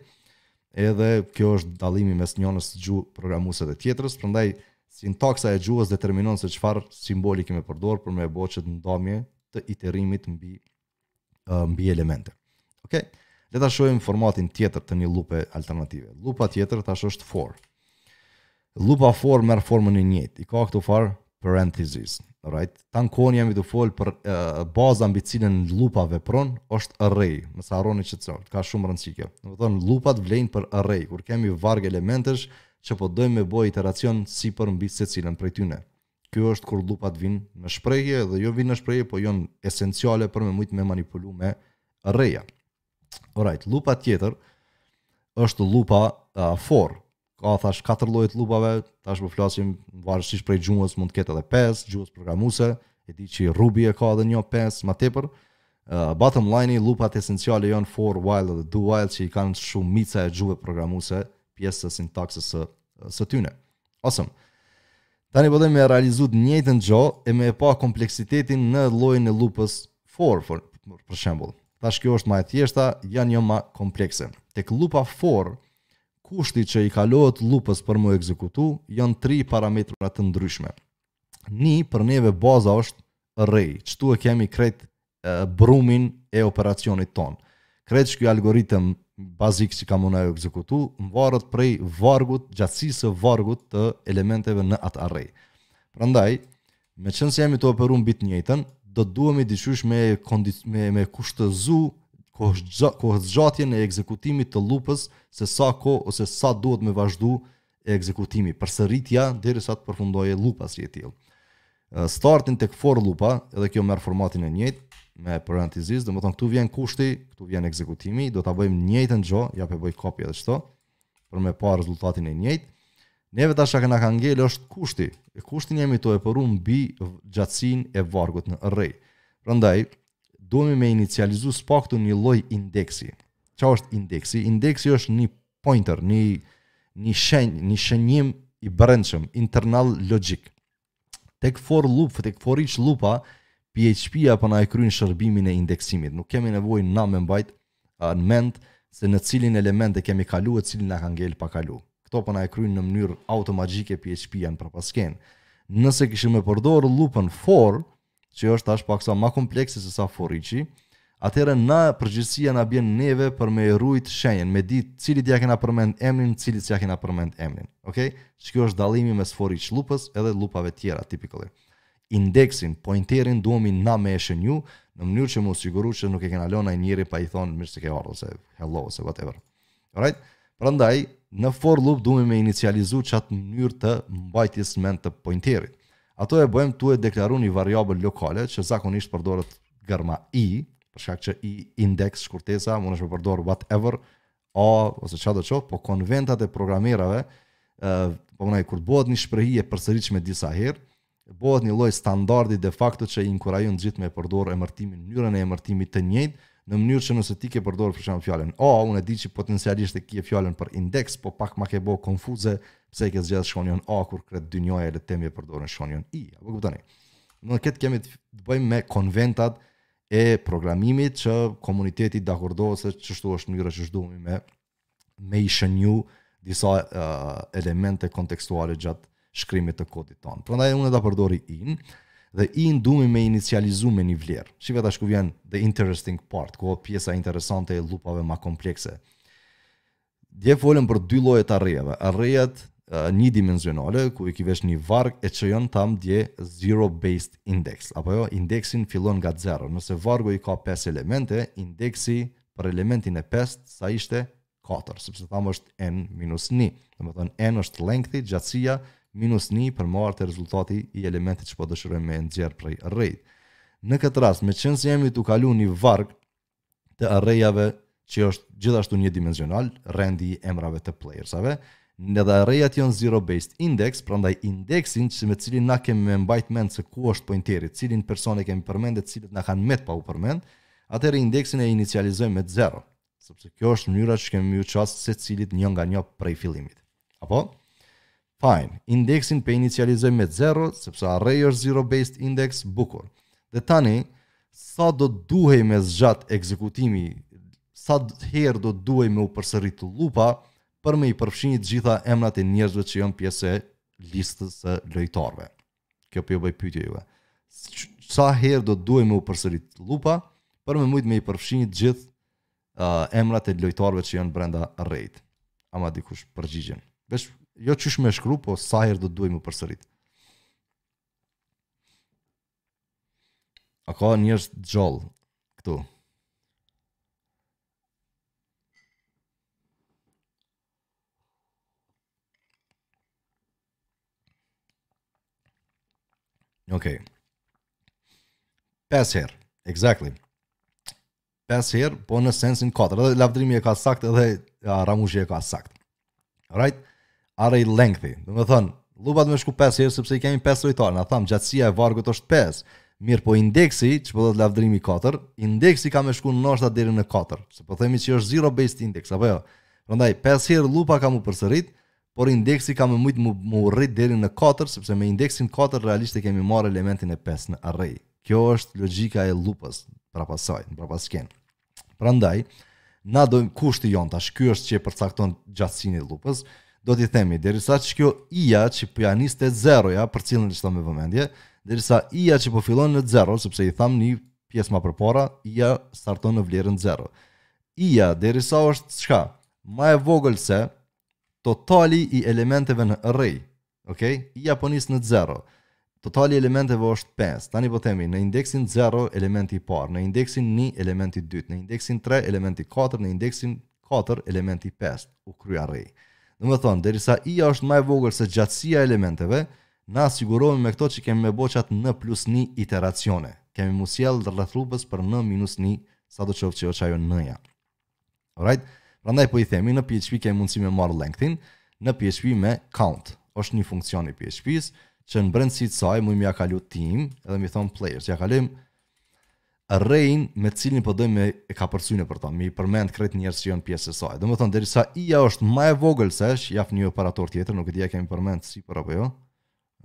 Edhe kjo është dallimi mes njënës gjuhë programuese dhe tjetrës, prandaj sintaksa e gjuhës determinon se çfarë simboli kem me përdor për me bo qet ndamje të iterimit mbi uh, mbi elemente. Okej. Le ta shohim formatin tjetër të një llupe alternative. Llupa tjetër tash është for. Llupa for merr formën e njëjtë. I ka këto far parentheses. Right? Tan kohën jemi tu fol për e, baza mbi të cilën llupa vepron është array. Mos harroni qet, ka shumë rëndësi kjo. Domethonë llupat vlejnë për array kur kemi varg elementesh që po dojmë me bo iteracion sipër mbi secilën prej tyne. Kjo është kur llupat vinë në shprehje dhe jo vinë në shprehje, po jonë esenciale për me mujtë me manipulu me array-a. Alright, llupa tjetër është llupa uh, for. Ka thash katër lloje të llupave, tash po flasim varësisht prej gjuhës, mund të ketë edhe pesë gjuhës programuese, e di që Ruby e ka edhe një pesë ma tepër. Uh, bottom line-i llupat esenciale janë for, while dhe do while që i kanë shumica e gjuhëve programuese pjesë të sintaksës së tyne. Awesome. Tani po du me e realizu të njëjtën gjo e me e pa kompleksitetin në llojin e llupës for, for për shembull. Tash kjo është ma e thjeshta, janë qo ma komplekse. Tek llupa for, kushti që i kalohet llupës për m'u ekzekutu, janë tri parametra të ndryshme. Ni për neve baza është array, qetu e kemi krejt brumin e operacionit ton. Krejt qiky algoritëm bazik që ka mu na u ekzekutu, mvaret prej vargut, gjatësisë së vargut të elementeve në atë arrej. Prandaj, meqenëse jemi tu operu mbi të njëjtën, do të duhemi diqysh me, me, me kushtëzu kohëzgjatjen e ekzekutimit të llupës se sa kohë ose sa duhet me vazhdu e ekzekutimi, përsëritja deri sa të përfundojë lupa si e tillë. Startin tek for lupa, edhe kjo merr formatin e njëjtë me parantezisë, domethënë këtu vjen kushti, këtu vjen ekzekutimi, do ta bëjmë njëjtën gjë, ja po bëj kopje edhe çto për me pa rezultatin e njëjtë. Neve tash që na ka ngel është kushti. E kushtin jemi të eporu mbi gjatësin e vargut në rrej. Prandaj, duhemi me inicializu s'paktu një loj indeksi. Qa është indeksi? Indeksi është një pointer, një një shenjë, një shënjim i brendshëm, internal logjik. Tek for llup, tek foreach llupa, PHP-ja po na e kryen shërbimin e indeksimit. Nuk kemi nevojë na me mbajt në mend se në cilin element e kemi kalu e cili na ka ngel pa kalu. Kto po na e kryen në mënyrë automagjike PHP-ja në prapaskenë. Nëse kishim e përdor llupën for, që është tash paksa ma komplekse se sa foreach-i, atëherë na përgjegjësia na bjen neve për me e rujt shenjën, me ditë cilit ja kena përmend emnin,, cilit s'ja kena përmend emrin. Okej? Qikjo është dallimi mes foreach llupës edhe llupave tjera typically. Indeksin, pointerin duhemi na me e shënju në mënyrë që mu siguru që nuk e kena lonë asnjërin pa i thonë mirë se ke ardhur ose hello ose whatever. Alright? Prandaj, në for llup duhemi me inicializu qatë mënyrë të mbajtjes mend të pointerit. Atë e bëjmë tu e deklaru një variabel lokale që zakonisht përdoret germa i, për shkak që i index shkurtesa mundesh me përdor whatever a ose çado qoftë, po konventat e programerave, domethënë kur bëhet një shprehi e përsëritshme disa herë Bohet një lloj standardi de facto që i inkurajon të gjithë me e përdorë emërtimin, mënyrën e emërtimit të njëjtë, në mënyrë që nëse ti ke përdorë për shembull fjalën a, unë e di që potencialisht e ke fjalën për indeks, po pak ma ke bo konfuze pse e ke zgjedhë shkronjën a kur krejt dynjaja, le të themi, e përdorin shkronjën i. A po kuptoni? Në këtë kemi të bëjmë me konventat e programimit që komuniteti dakordohet se qeshtu është mënyra që duhemi me me i shënju disa uh, elemente kontekstuale gjatë shkrimit të kodit tonë. Prandaj unë do ta përdori i-në, dhe i-në duhemi me inicializu me një vlerë. Shiqe tash ku vjen the interesting part, ku pjesa interesante e llupave ma komplekse. Dje folëm për dy lloje të arrejeve. Arrejet uh, njëdimensionale, ku e ki veç një varg e që janë, thamë dje, zero-based index. Apo jo, indeksin fillon nga zero. Nëse vargu i ka 5 elemente, indeksi për elementin e pestë sa ishte 4, sepse thamë është n minus 1. Domethënë, n është lengthi, gjatësia, minus 1 për marrë rezultatin e elementit që po dëshirojmë me nxjerrë prej arrayt. Në këtë rast, meqenëse jemi tu kalu një varg të arrayave që është gjithashtu njëdimensional, rendi i emrave të playersave, edhe arrayat janë zero-based index, prandaj indeksin që me cilin na kemi me mbajt mend se ku është pointeri, cilin person e kemi përmend dhe cilët na kanë met pa u përmend, atëherë indeksin e inicializojmë me zero, sepse kjo është mënyra që kemi me iu qas secilit një nga një prej fillimit. Apo? Fine, indeksin po e inicializojmë me zero, sepse array është zero based index, bukur. Dhe tani, sa do të duhej me zgjat ekzekutimi, sa herë do të duhej me u përsërit llupa, për me i përfshi të gjitha emrat e njerëzve që janë pjesë e listës së lojtarëve. Kjo po ju bëj pytje juve. Sa herë do të duhej me u përsërit llupa, për me mujtë me i përfshi të gjithë uh, emrat e lojtarëve që janë brenda arrayt. A ma jep dikush përgjigjen. Veç, jo qysh me shkru, po sa herë do të duhe me u përsërit. A ka njerëz gjallë këtu? Okej. Pesë herë, exactly. Pesë herë, po në sensin 4. Edhe Lavdrimi e ka sakt edhe ja, Ramushi e ka sakt. Alright? Array lengthi. Domethënë, llupa ka me shku pesë herë, sepse i kemi pesë lojtarë. Na thamë, gjatësia e vargut është pesë. Mirëpo indeksi, që po thotë Lavdrimi 4, indeksi ka me shku ndoshta deri në 4. Se po themi që është zero-based index, apo jo? Prandaj pesë herë llupa ka mu përsërit, por indeksi ka me mujt mu, mu rrit deri në 4, sepse me indeksin 4 realisht e kemi marrë elementin e 5 në array. Kjo është logjika e llupës prapa saj, prapa skenë. Prandaj, na dojmë kushti jonë tash, ky është që e përcakton gjatësinë e llupës, do t'i themi derisa që kjo i-ja që po nis te zeroja për cilën me vëmendje, derisa i-ja që po fillon në zero, sepse i tham një pjesë më përpara, i-ja starton në vlerën zero. I-ja, derisa është çka? Më e vogël se totali i elementeve në array. Okej? I-ja po nis në 0. Totali i elementeve është 5. Tani po themi në indeksin 0 elementi i parë, në indeksin 1 elementi i dytë, në indeksin 3 elementi i katërt, në indeksin 4 elementi i pestë u krye array. Domethonë, derisa i-ja është më e vogël se gjatësia e elementeve, Na sigurohemi me këto që kemi me bo qato n plus ni iteracione. Kemi mu sjell rreth llupës për n minus ni, sado qoftë që është qajo n-ja. Alright? Prandaj po i themi, në PHP kemi mundësi me marrë lengthin, në PHP me count. Është një funksion i PHP-së, që në brendësi të saj, muj me ia kalu team, edhe me i thonë players. Ja kalim, array-n me të cilin po dojmë me e kapërcy nëpër ta, me i përmend krejt njerëz që janë pjesë e saj. Domethënë derisa i-ja është më e vogël se, është prap një operator tjetër, nuk e di a kemi përmend sipër apo jo.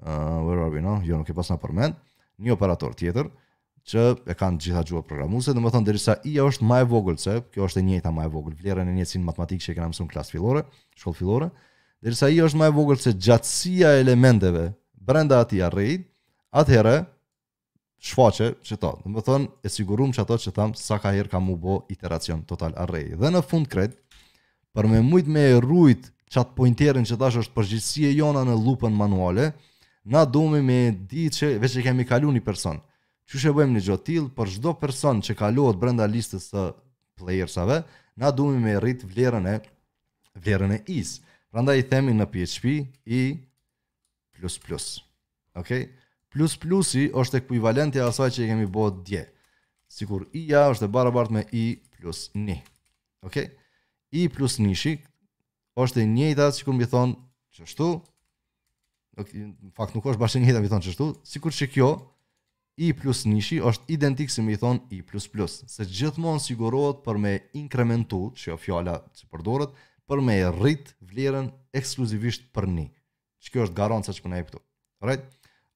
Uh, where are we now? Jo, nuk e pasna përmend. Një operator tjetër që e kanë gjitha gjuhët programuese, domethënë derisa i-ja është më e vogël se, kjo është e njëjta më e vogël, vlera në njësinë matematike që e kemi mësuar në klasë fillore, shkollë fillore, derisa i-ja është më e vogël se gjatësia e elementeve brenda atij arrayit, atëherë shfaqe qeta, domethënë, e sigurum qato që thamë, sa herë ka mu bo iteracion total array. Dhe në fund krejt, për me mujt me e rujt qatë pointerin që tash është përgjegjsi e jona në lupën manuale, na dume me di që veç e kemi kalu një person. Qysh e bëjmë një gjo të tillë, për çdo person që kalohet brenda listës të playersave, na dume me e rrit vlerën e, vlerën e i-s. Prandaj i themi në PHP, i plus plus. Ok? Plus plusi është ekuivalent i asaj që e kemi bërë dje. Sikur i-ja është e barabart me i plus ni. Ok? I plus nishi është e njëjta sikur me thonë qeshtu. Ok, në fakt nuk është bash e njëjta me thonë qeshtu. Sikur qekjo, i plus nishi është identik si me thonë i plus plus. Se gjithmonë sigurohet për me inkrementu, qajo fjala që përdoret, për me e rrit vlerën ekskluzivisht për një. Qekjo është garanca që po na jep këtu. Alright.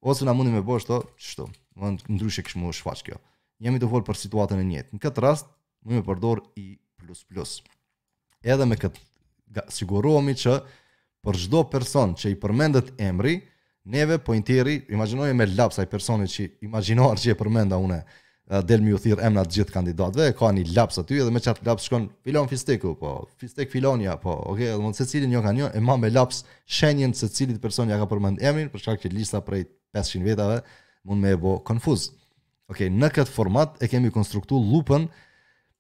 Ose na mundi me bo shto, shto. Version ndryshe kish m'u shfaq kjo. Jemi tu fol për situatën e njëjtë. Në këtë rast muj me përdor i plus plus. Edhe me kët sigurohemi që për çdo person që i përmendet emri, neve pointeri, imagjinoje me laps ai personi që imagjinar që e përmenda unë. del me ju thirr emrat të gjithë kandidatëve, ka një laps aty edhe me qat laps shkon filon fisteku, po, fistek filoni, po ok, edhe mbi secilin ja ka një, e ma me laps shenjën se cilit person ja ka përmend emrin, për shkak që lista prej 500 vetave mund me e bo konfuz. Ok, në këtë format e kemi konstruktu lupën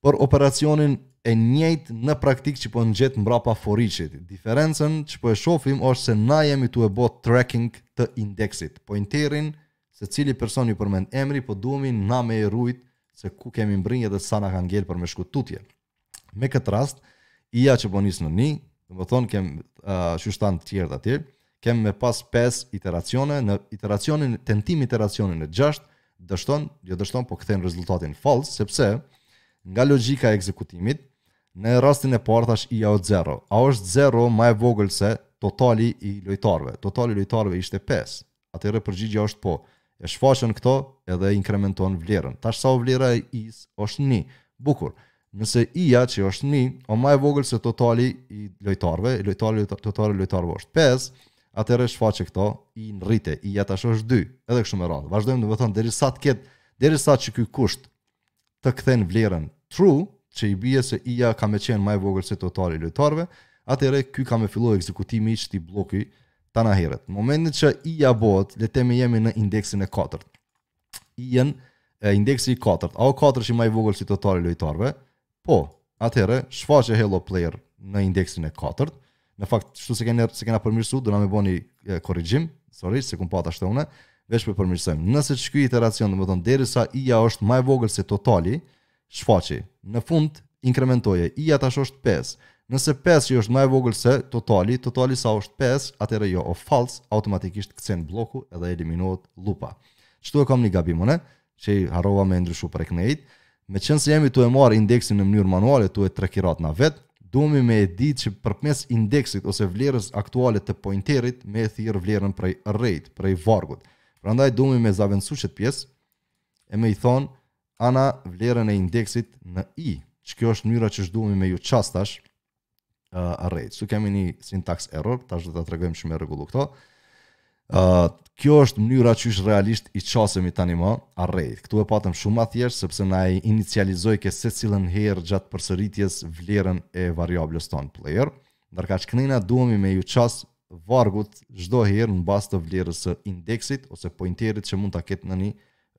për operacionin e njëjtë në praktikë që po ngjet mbrapa foreachit. Diferencën që po e shofim është se na jemi tu e bo tracking të indeksit. Pointerin Se cili person iu përmend emri po duhemi na me e rujt se ku kemi mbrri dhe sa na kanë ngel për me shku tutje. Me këtë rast, i-ja që po nis në ni, domethonë kem uh, shushtan të tjerë aty, kem me pas 5 iteracione, në iteracionin, tentim iteracionin e 6, dështon, jo dështon, po kthen rezultatin false, sepse nga logjika e ekzekutimit, në rastin e parë tash i-ja o 0. A është 0 më e vogël se totali i lojtarëve? Totali i lojtarëve ishte 5. Atëherë përgjigjja është po. E shfaq këto edhe e inkrementon vlerën. Tash sa o vlera e i-s është një. Bukur. Nëse i-ja që është një, o ma e vogël se totali i lojtarve, e lojtari, totali lojtarve është 5, atëherë shfaqe këto, i-në rrite, i-ja tash është 2, edhe kështu me radhë. Vazhdojmë domethënë, derisa të ketë, derisa që ky kusht të kthen vlerën true, që i bie se i-ja ka me qenë ma e vogël se totali i lojtarëve, atëherë ky ka me fillu ekzekutimi i qtij blloki tana herët. Në momentin që i-ja bohet, le të themi jemi në indeksin e katërt. IN, indeksi i katërt, a o 4-shi ma i vogël si totali i lojtarëve, Po, atëherë, shfaqe Hello Player në indeksin e katërt. Në fakt, qëtu s'e kemi, s'e kena përmirësu, dona me bo ni korrigjim, sorry, se e kum pa tash unë, veç po e përmirësojmë. Nëse qëky iteracion, domethonë, derisa i-ja është ma e vogël se totali, shfaqe, në fund, inkrementoje, i-ja tash është 5. Nëse 5 është ma e vogël se totali, totali sa është 5, atëherë jo, o false, automatikisht kcen blloku edhe eliminohet lupa. Qëtu e kam një gabim unë, që i harrova me e ndryshu prej knejt, meqenëse jemi tu e marrë indeksin në mënyrë manuale, tu e trekirat na vetë, duhemi me e ditë që përmes indeksit ose vlerës aktuale të pointerit me e thirrë vlerën prej arrayt, prej vargut. Prandaj duhemi me zavendësu qëtë pjesë e me i thonë ana vlerën e indeksit në i, qëkjo është mënyra qysh duhemi me ju qas tash, uh, arrayt. So kemi një syntax error, tash do ta tregoj qysh me rregullu këto. Uh, kjo është mënyra qysh realisht i qasemi tanimë arrayt. Këtu e patëm shumë ma thjesht, sepse na e inicializojke secilën herë gjatë përsëritjes vlerën e variablës tonë player, ndërkaq knej na duhemi me ju qas vargut çdo herë në bazë të vlerës së indeksit ose pointerit që mund ta ketë në një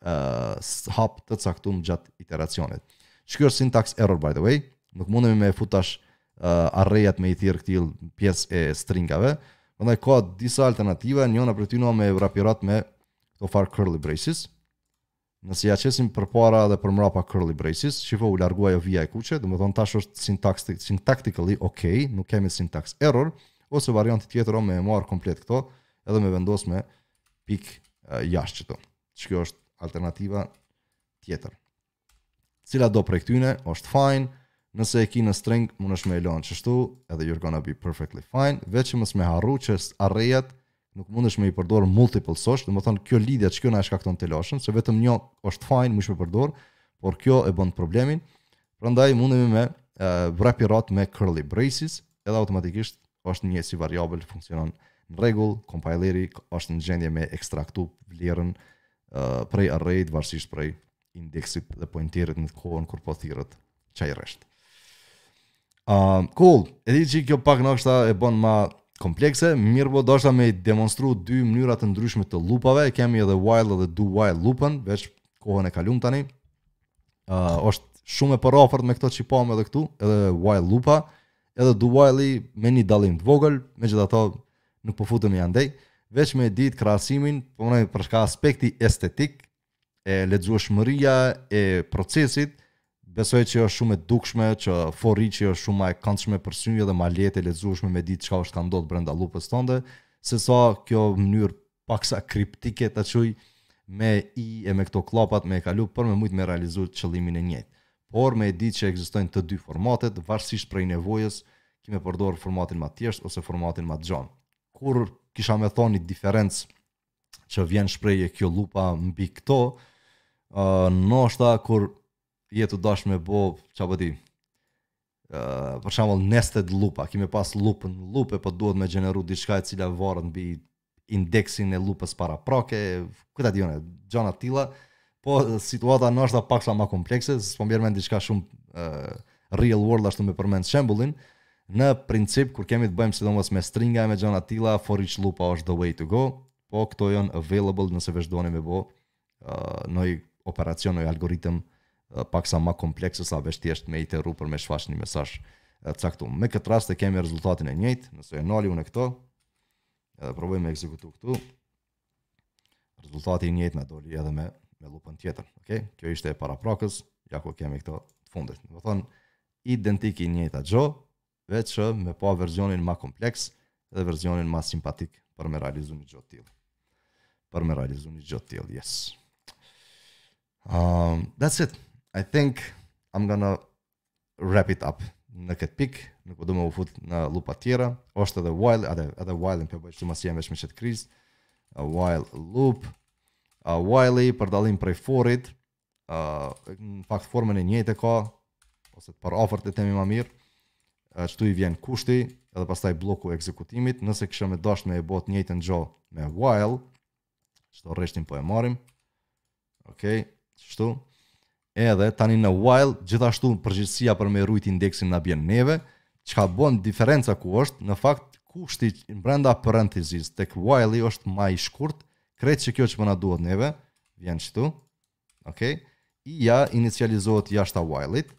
uh, hap të caktum gjatë iteracionit. Qëkjo është syntax error by the way, nuk mundemi me e fut tash uh, arrayat me i thirrë këtil pjesë e stringave, prandaj ka disa alternativa, njona prej tyne o me vrapirat me këto farë curly braces, nëse ja qesim përpara dhe përmrapa curly braces, që po u largu ajo vija e kuqe, domethonë tash është syntax, syntactically ok, nuk kemi syntax error, ose varianti tjetër o me e marrë komplet këto, edhe me vendos me pikë jashtë qëto. Qëkjo është alternativa tjetër. Cilado prej këtyne, është fajn, nëse e ki në string, munesh me e lanë qështu, edhe you're gonna be perfectly fine, veç që mos me harru që arrayat, nuk munesh me i përdor multiple sosh, domethonë kjo lidhja qëkjo na e shkakton telashen, se vetëm një është fajn, munesh me përdor, por kjo e bon problemin, prandaj mundemi me uh, vrapirat me curly braces, edhe automatikisht është një si variabël funksionon në rregull, compileri është në gjendje me ekstraktu vlerën uh, prej arrayt varësisht prej indeksit dhe pointerit në kohën kur po thirret qaj rresht. Uh, cool, edhe qëkjo pak nashta e bon ma komplekse, mirëpo deshta me demonstru dy mënyra të ndryshme të lupave, kemi edhe while edhe do while lupën, veç kohën e kalum tani, Uh, është shumë e përrafërt me këto që pamë edhe këtu, edhe while lupa, edhe do while-i me një dallim të vogël, megjithatë nuk po futemi andej, veç me ditë krahasimin, po më për shka aspekti estetik e lexueshmëria e procesit, besoj që është shumë e dukshme që for each-i është shumë më e këndshme për sy dhe më lehtë e lexueshme me ditë çka është ka ndodh brenda lupës tonde, se sa kjo mënyrë paksa kriptike ta quj me i e me këto kllapat me e kalu për me mujt me realizu qëllimin e njëjtë. Por me e ditë që ekzistojnë të dy formatet, varësisht prej nevojës, ki me përdorë formatin ma t'thjeshtë ose formatin ma të gjanë. Kur kisha me thonë një diferencë që vjen në shprehje kjo lupa mbi këto, uh, noshta kur iet u dashtë me bo, ça po di, Uh, për shembull nested lupa, ki me pas lup në lup e po duhet me gjeneru diçka e cila varet mbi indeksin e lupës paraprake, ku ta di unë, gjana të tilla, po situata noshta paksa ma komplekse, së po m'bjen në men diçka shumë uh, real world ashtu me përmend shembulin, në princip, kur kemi të bëjmë sidomos me stringa e me gjana të tilla, for each lupa është the way to go, po këto janë available nëse ju veç doni me bo noj operacion, noj algoritëm paksa ma kompleks sa veç thjesht me iteru për me shfaq një mesazh t'caktum. Me këtë rast e kemi rezultatin e njëjtë, nëse e nali unë këto, edhe provoj me ekzekutu këtu, rezultati i njëjtë na doli edhe me, me lupën tjetër. Okay? Kjo ishte e paraprakes, ja ku kemi këto t'fundit. Do me thonë, identik e njëjta gjo, veç që me pa versionin ma kompleks dhe versionin ma simpatik për me realizu një gjo të tillë. Për me realizu një gjo të tillë, yes. Um, that's it. I think I'm gonna wrap it up në këtë pikë, nuk po do me u fut në lupat tjera, është edhe while, edhe, edhe while po e boj që masi jena veç në qët krizë, a while loop, a while-i për dalim prej forit, në fakt formën e njëjtë e ka ose t'përafërt e themi ma mirë. Ashtu i vjen kushti edhe pastaj bloku i ekzekutimit, nëse kisha me dashtë me e bo të njëjtën gjë me while, çdo rreshtin po e marrim. Okej, okay, qështu. Edhe tani në while gjithashtu përgjegjësia për me rujt indeksin na bjen neve, çka bën diferenca ku është, në fakt kushti brenda parentheses tek while-i është ma i shkurt Krejt që kjo që po na duhet neve, vjen kështu. Okej. Okay. I-ja inicializohet jashta while-it.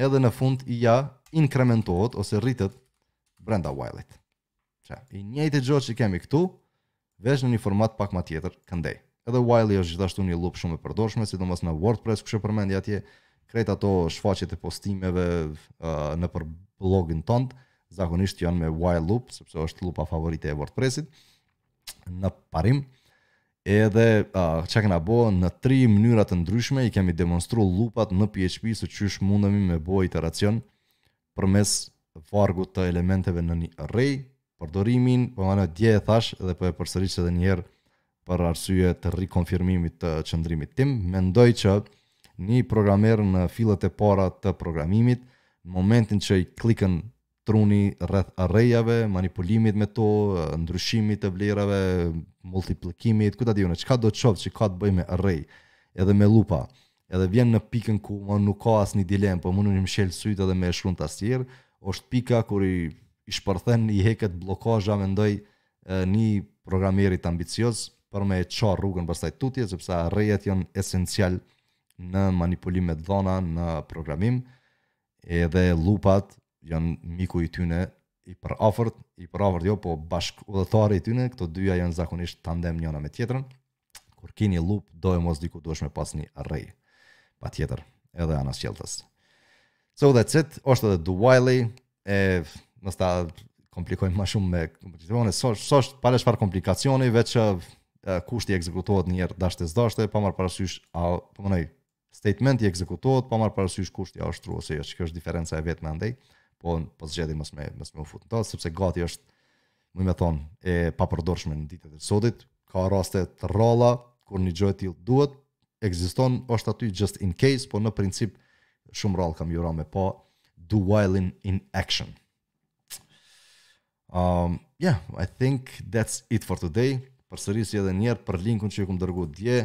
Edhe në fund i-ja inkrementohet ose rritet brenda while-it. Qe, e njëjta gjo që kemi këtu, veç në një format pak ma tjetër këndej. Edhe while-i është gjithashtu një loop shumë e përdorshme, sidomos në WordPress, kush e përmendi atje, krejt ato shfaqjet e postimeve uh, nëpër blogin tond, zakonisht janë me while loop, sepse është lupa favorite e WordPress-it, në parim, edhe uh, çka kena bo në tri mënyra të ndryshme, i kemi demonstru lupat në PHP, së qysh mundemi me bo iteracion përmes vargut të elementeve në një array, përdorimin, po dje e thash dhe po e përsëris edhe njëherë për arsye të rikonfirmimit të qëndrimit tim, mendoj që një programer në fillet e para të programimit, në momentin që i klikën truni rreth arrejave, manipulimit me to, ndryshimit të vlerave, multiplikimit, ku ta di un, çkado qoftë që ka të bëjë me arrej, edhe me lupa, edhe vjen në pikën ku më nuk ka asnjë dilemë, po mundet me mshel syt edhe me shkru n'tastierë, është pika kur i i shpërthen i heket bllokazha, mendoj një programerit ambicioz për me e çar rrugën pastaj tutje sepse arrejat janë esencial në manipulim me t'dhana në programim edhe lupat janë miku i tyne i përafërt, i përafërt jo, po bashkudhëtari i tyne, këto dyja janë zakonisht tandem njana me tjetrën. Kur kini lup, doemos diku duhesh me pas një array. Patjetër, edhe anasjelltas. So that's it, është edhe do while-i, e mos ta komplikojmë më shumë me komplikacione, s'është pale çfarë komplikacioni, veç kushti ekzekutohet një herë deshte s'deshte, pa marr parasysh a po menoj Statementi ekzekutohet pa marrë parasysh kushti a është true ose jo, kjo është diferenca e vetme andej, po po zgjedhim mos me mos me u fut në to, sepse gati është më me thon e papërdorshme në ditët e sodit, ka raste të rralla kur një gjë e tillë duhet, ekziston, është aty just in case, po në princip shumë rrallë kam u ra me pa do while-in, in action. Um, yeah, I think that's it for today. Përsërisi edhe njëherë për linkun që ju kam dërgu dje.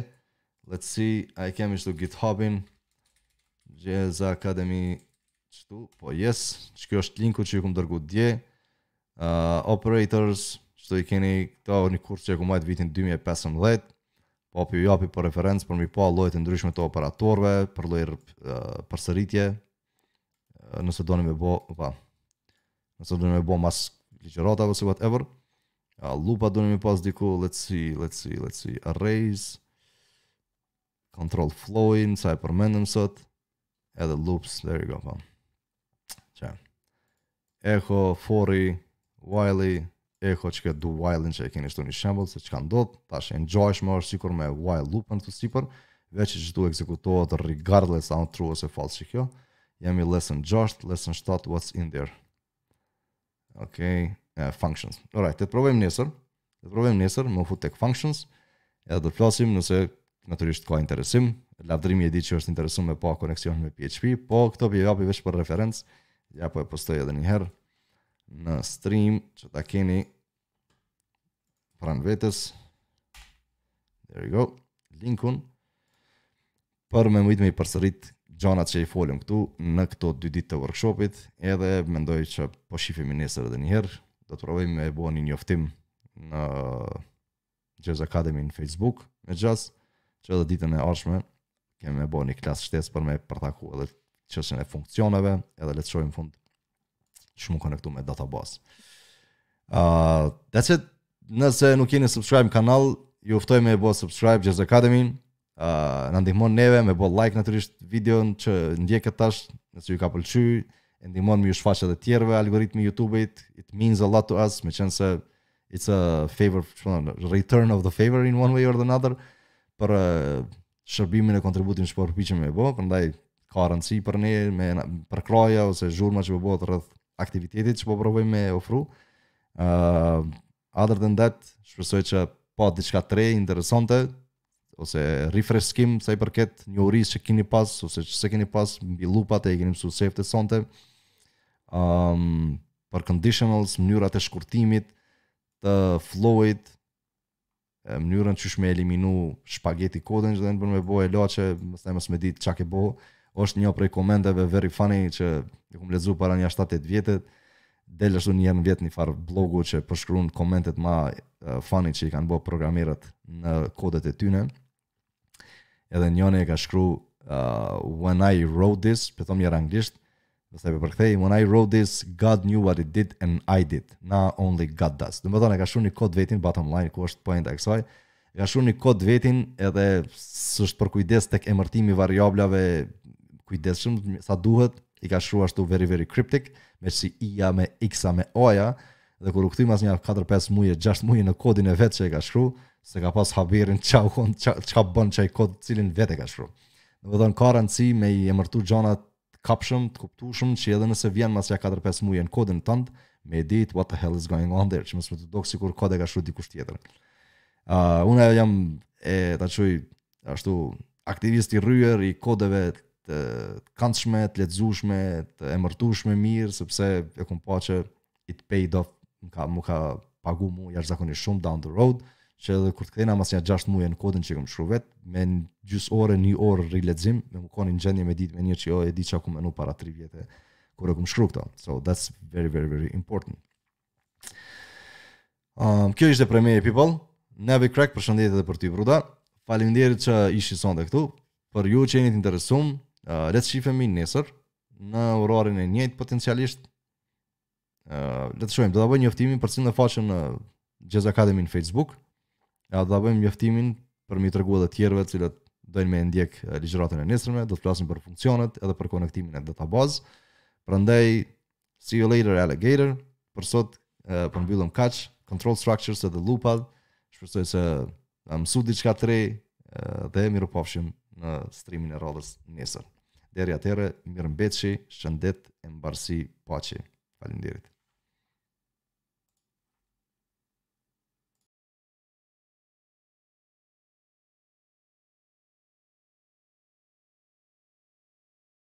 Let's see, a i kemi shtu GitHubin. Jazz Academy, qëtu, po yes. Qikjo është linku që ju kam dërgu dje. Uh, operators, qëtu i keni këto një kurs që e kam majt vitin 2015. Po po ju japi për referencë për me i pa llojet e ndryshme të operatorve, për llojet uh, përsëritje. Uh, nëse doni me bo, pa, Nëse doni me bo mas ligjëratave ose whatever, a lupa do t'kemi pas diku, let's see, let's see, let's see, arrays, control flowin, sa e përmendëm sot, edhe loops, there you go, fam. Qa. Echo, for-i, while-i, echo, qëtu do while-in qe e keni shtu një shembull se çka ndodh, tash e ngjashme është sikur me while lupën t'sipërm, veç që do ekzekutohet regardless a asht true ose false qikjo, jemi lesson 6, lesson 7, what's in there. Ok, uh, functions. Alright, do të provojmë nesër, do të provojmë nesër, m'u fut tek functions, edhe do të flasim nëse natyrisht ka interesim, Lavdrimi e di që është interesum me pa koneksion me PHP, po këto po i japi veç për referencë, ja po e postoj edhe njëherë, në stream që ta keni pranë vetës. There you go. Linkun për me mujtë me i përsërit gjanat që i folëm këtu në këto dy ditë të workshopit, edhe mendoj që po shifimi nesër edhe njëherë, do të provojmë me e bo ni njoftim në Jazz Academy në Facebook, me jazz, që edhe ditën e ardhshme, kemi me bo një klasë shtesë për me përtaku edhe qeshtjen e funksioneve, edhe le të shohim n'fund qysh m'u konektu me database. Uh, that's it. Nëse nuk jeni subscribe në kanal, ju ftoj me bo subscribe Jazz Academy, Uh, na ndihmon neve me bo like natyrisht videon që ndjekni tash, nëse ju ka pëlqy, e ndihmon me ju shfaq edhe tjerëve algoritmi YouTube-it. It means a lot to us, meqenëse it's a favor, return of the favor in one way or the another për uh, shërbimin e kontributin që po përpiqemi me bë, prandaj ka rëndësi për ne me përkrahja ose zhurma që po bëhet rreth aktivitetit që po provojmë me ofru. Ëh, uh, Other than that, shpresoj që patë diçka të re, interesante, ose refreskim sa i përket njohurisë që kini pas, ose që s'e kini pas, mbi lupat e i kini mësu sefte sonte, um, për conditionals, mënyrat e shkurtimit, të flowit, mënyrën qysh me eliminu shpageti koden dhe në bërë me bo e lache, mastaj mos me ditë qa ke bo, oshtë njo prej komenteve very funny që e kum lexu para një 7-8 vjetet, del ashtu njëherë në vjet një farë blogu që përshkrun komentet ma funny që i kanë bo programerat në kodet e tyne, Edhe njoni e ka shkru uh, When I wrote this, po e thom njerë anglisht, masi po e përkthej, When I wrote this, God knew what it did and I did, now only God does. Domethonë e ka shkru një kod vetin, bottom line, ku është point e kësaj, e ka shkru një kod vetin edhe së është për kujdes tek emërtimi i variablave kujdes shumë sa duhet, i ka shkru ashtu very very cryptic, me i-a, me x-a, me o-a, dhe kur u kthy mas nja katër pesë muje gjashtë muje në kodin e vet që e ka shkru s'e ka pas haberin qa u kon qa, qa bën qaj kod cilin vet e ka shkru domethonë ka rëndësi me i emërtu gjanat kapshëm, të kuptushëm, që edhe nëse vjen mas nja 4-5 muje në kodin tënd, me dit what the hell is going on there, që mos me t'u dokë sikur kodin e ka shkru dikush tjetër. Uh, unë jam e ta quj ashtu aktivist i rryer i kodeve të kandshme, të lexushme, të emërtushme mirë, sepse e kum pa që it paid off, më ka, më ka pagu mu jashtëzakonisht shumë down the road, që edhe kur të kthena mas nja 6 muje në kodin që e kum shkru vet, me në gjys ore, një orë rilexim, me m'u kon në gjendje me ditë me një që jo e di qa kum menu para 3 vjetë, kur e kum shkru këto. So, that's very, very, very important. Um, kjo ishte prej meje, people. Navi Crack, përshëndetje dhe për ty, bruda. Faleminderit që ishit sonte këtu. Për ju që jeni të interesum, uh, le të shifemi nesër në orarin e njëjtë potencialisht Uh, le të shohim, do të bëjmë njoftimin për cilën faqen në Jazz Academy në Facebook, ja do ta bëjmë njoftimin për me i tregu edhe tjerëve të cilët dojnë me ndjek ligjëratën e nesërme, do të flasim për funksionet edhe për konektimin e databazës, prandaj, see you later alligator, për sot, uh, përmbyllëm kaq, control structures edhe loopat, shpresoj se Keni mësu diçka të re dhe mirupafshim në streamin e radhës nesër. Deri atëherë, mirëmbetshi, shëndet e mbarësi paqe. Faleminderit.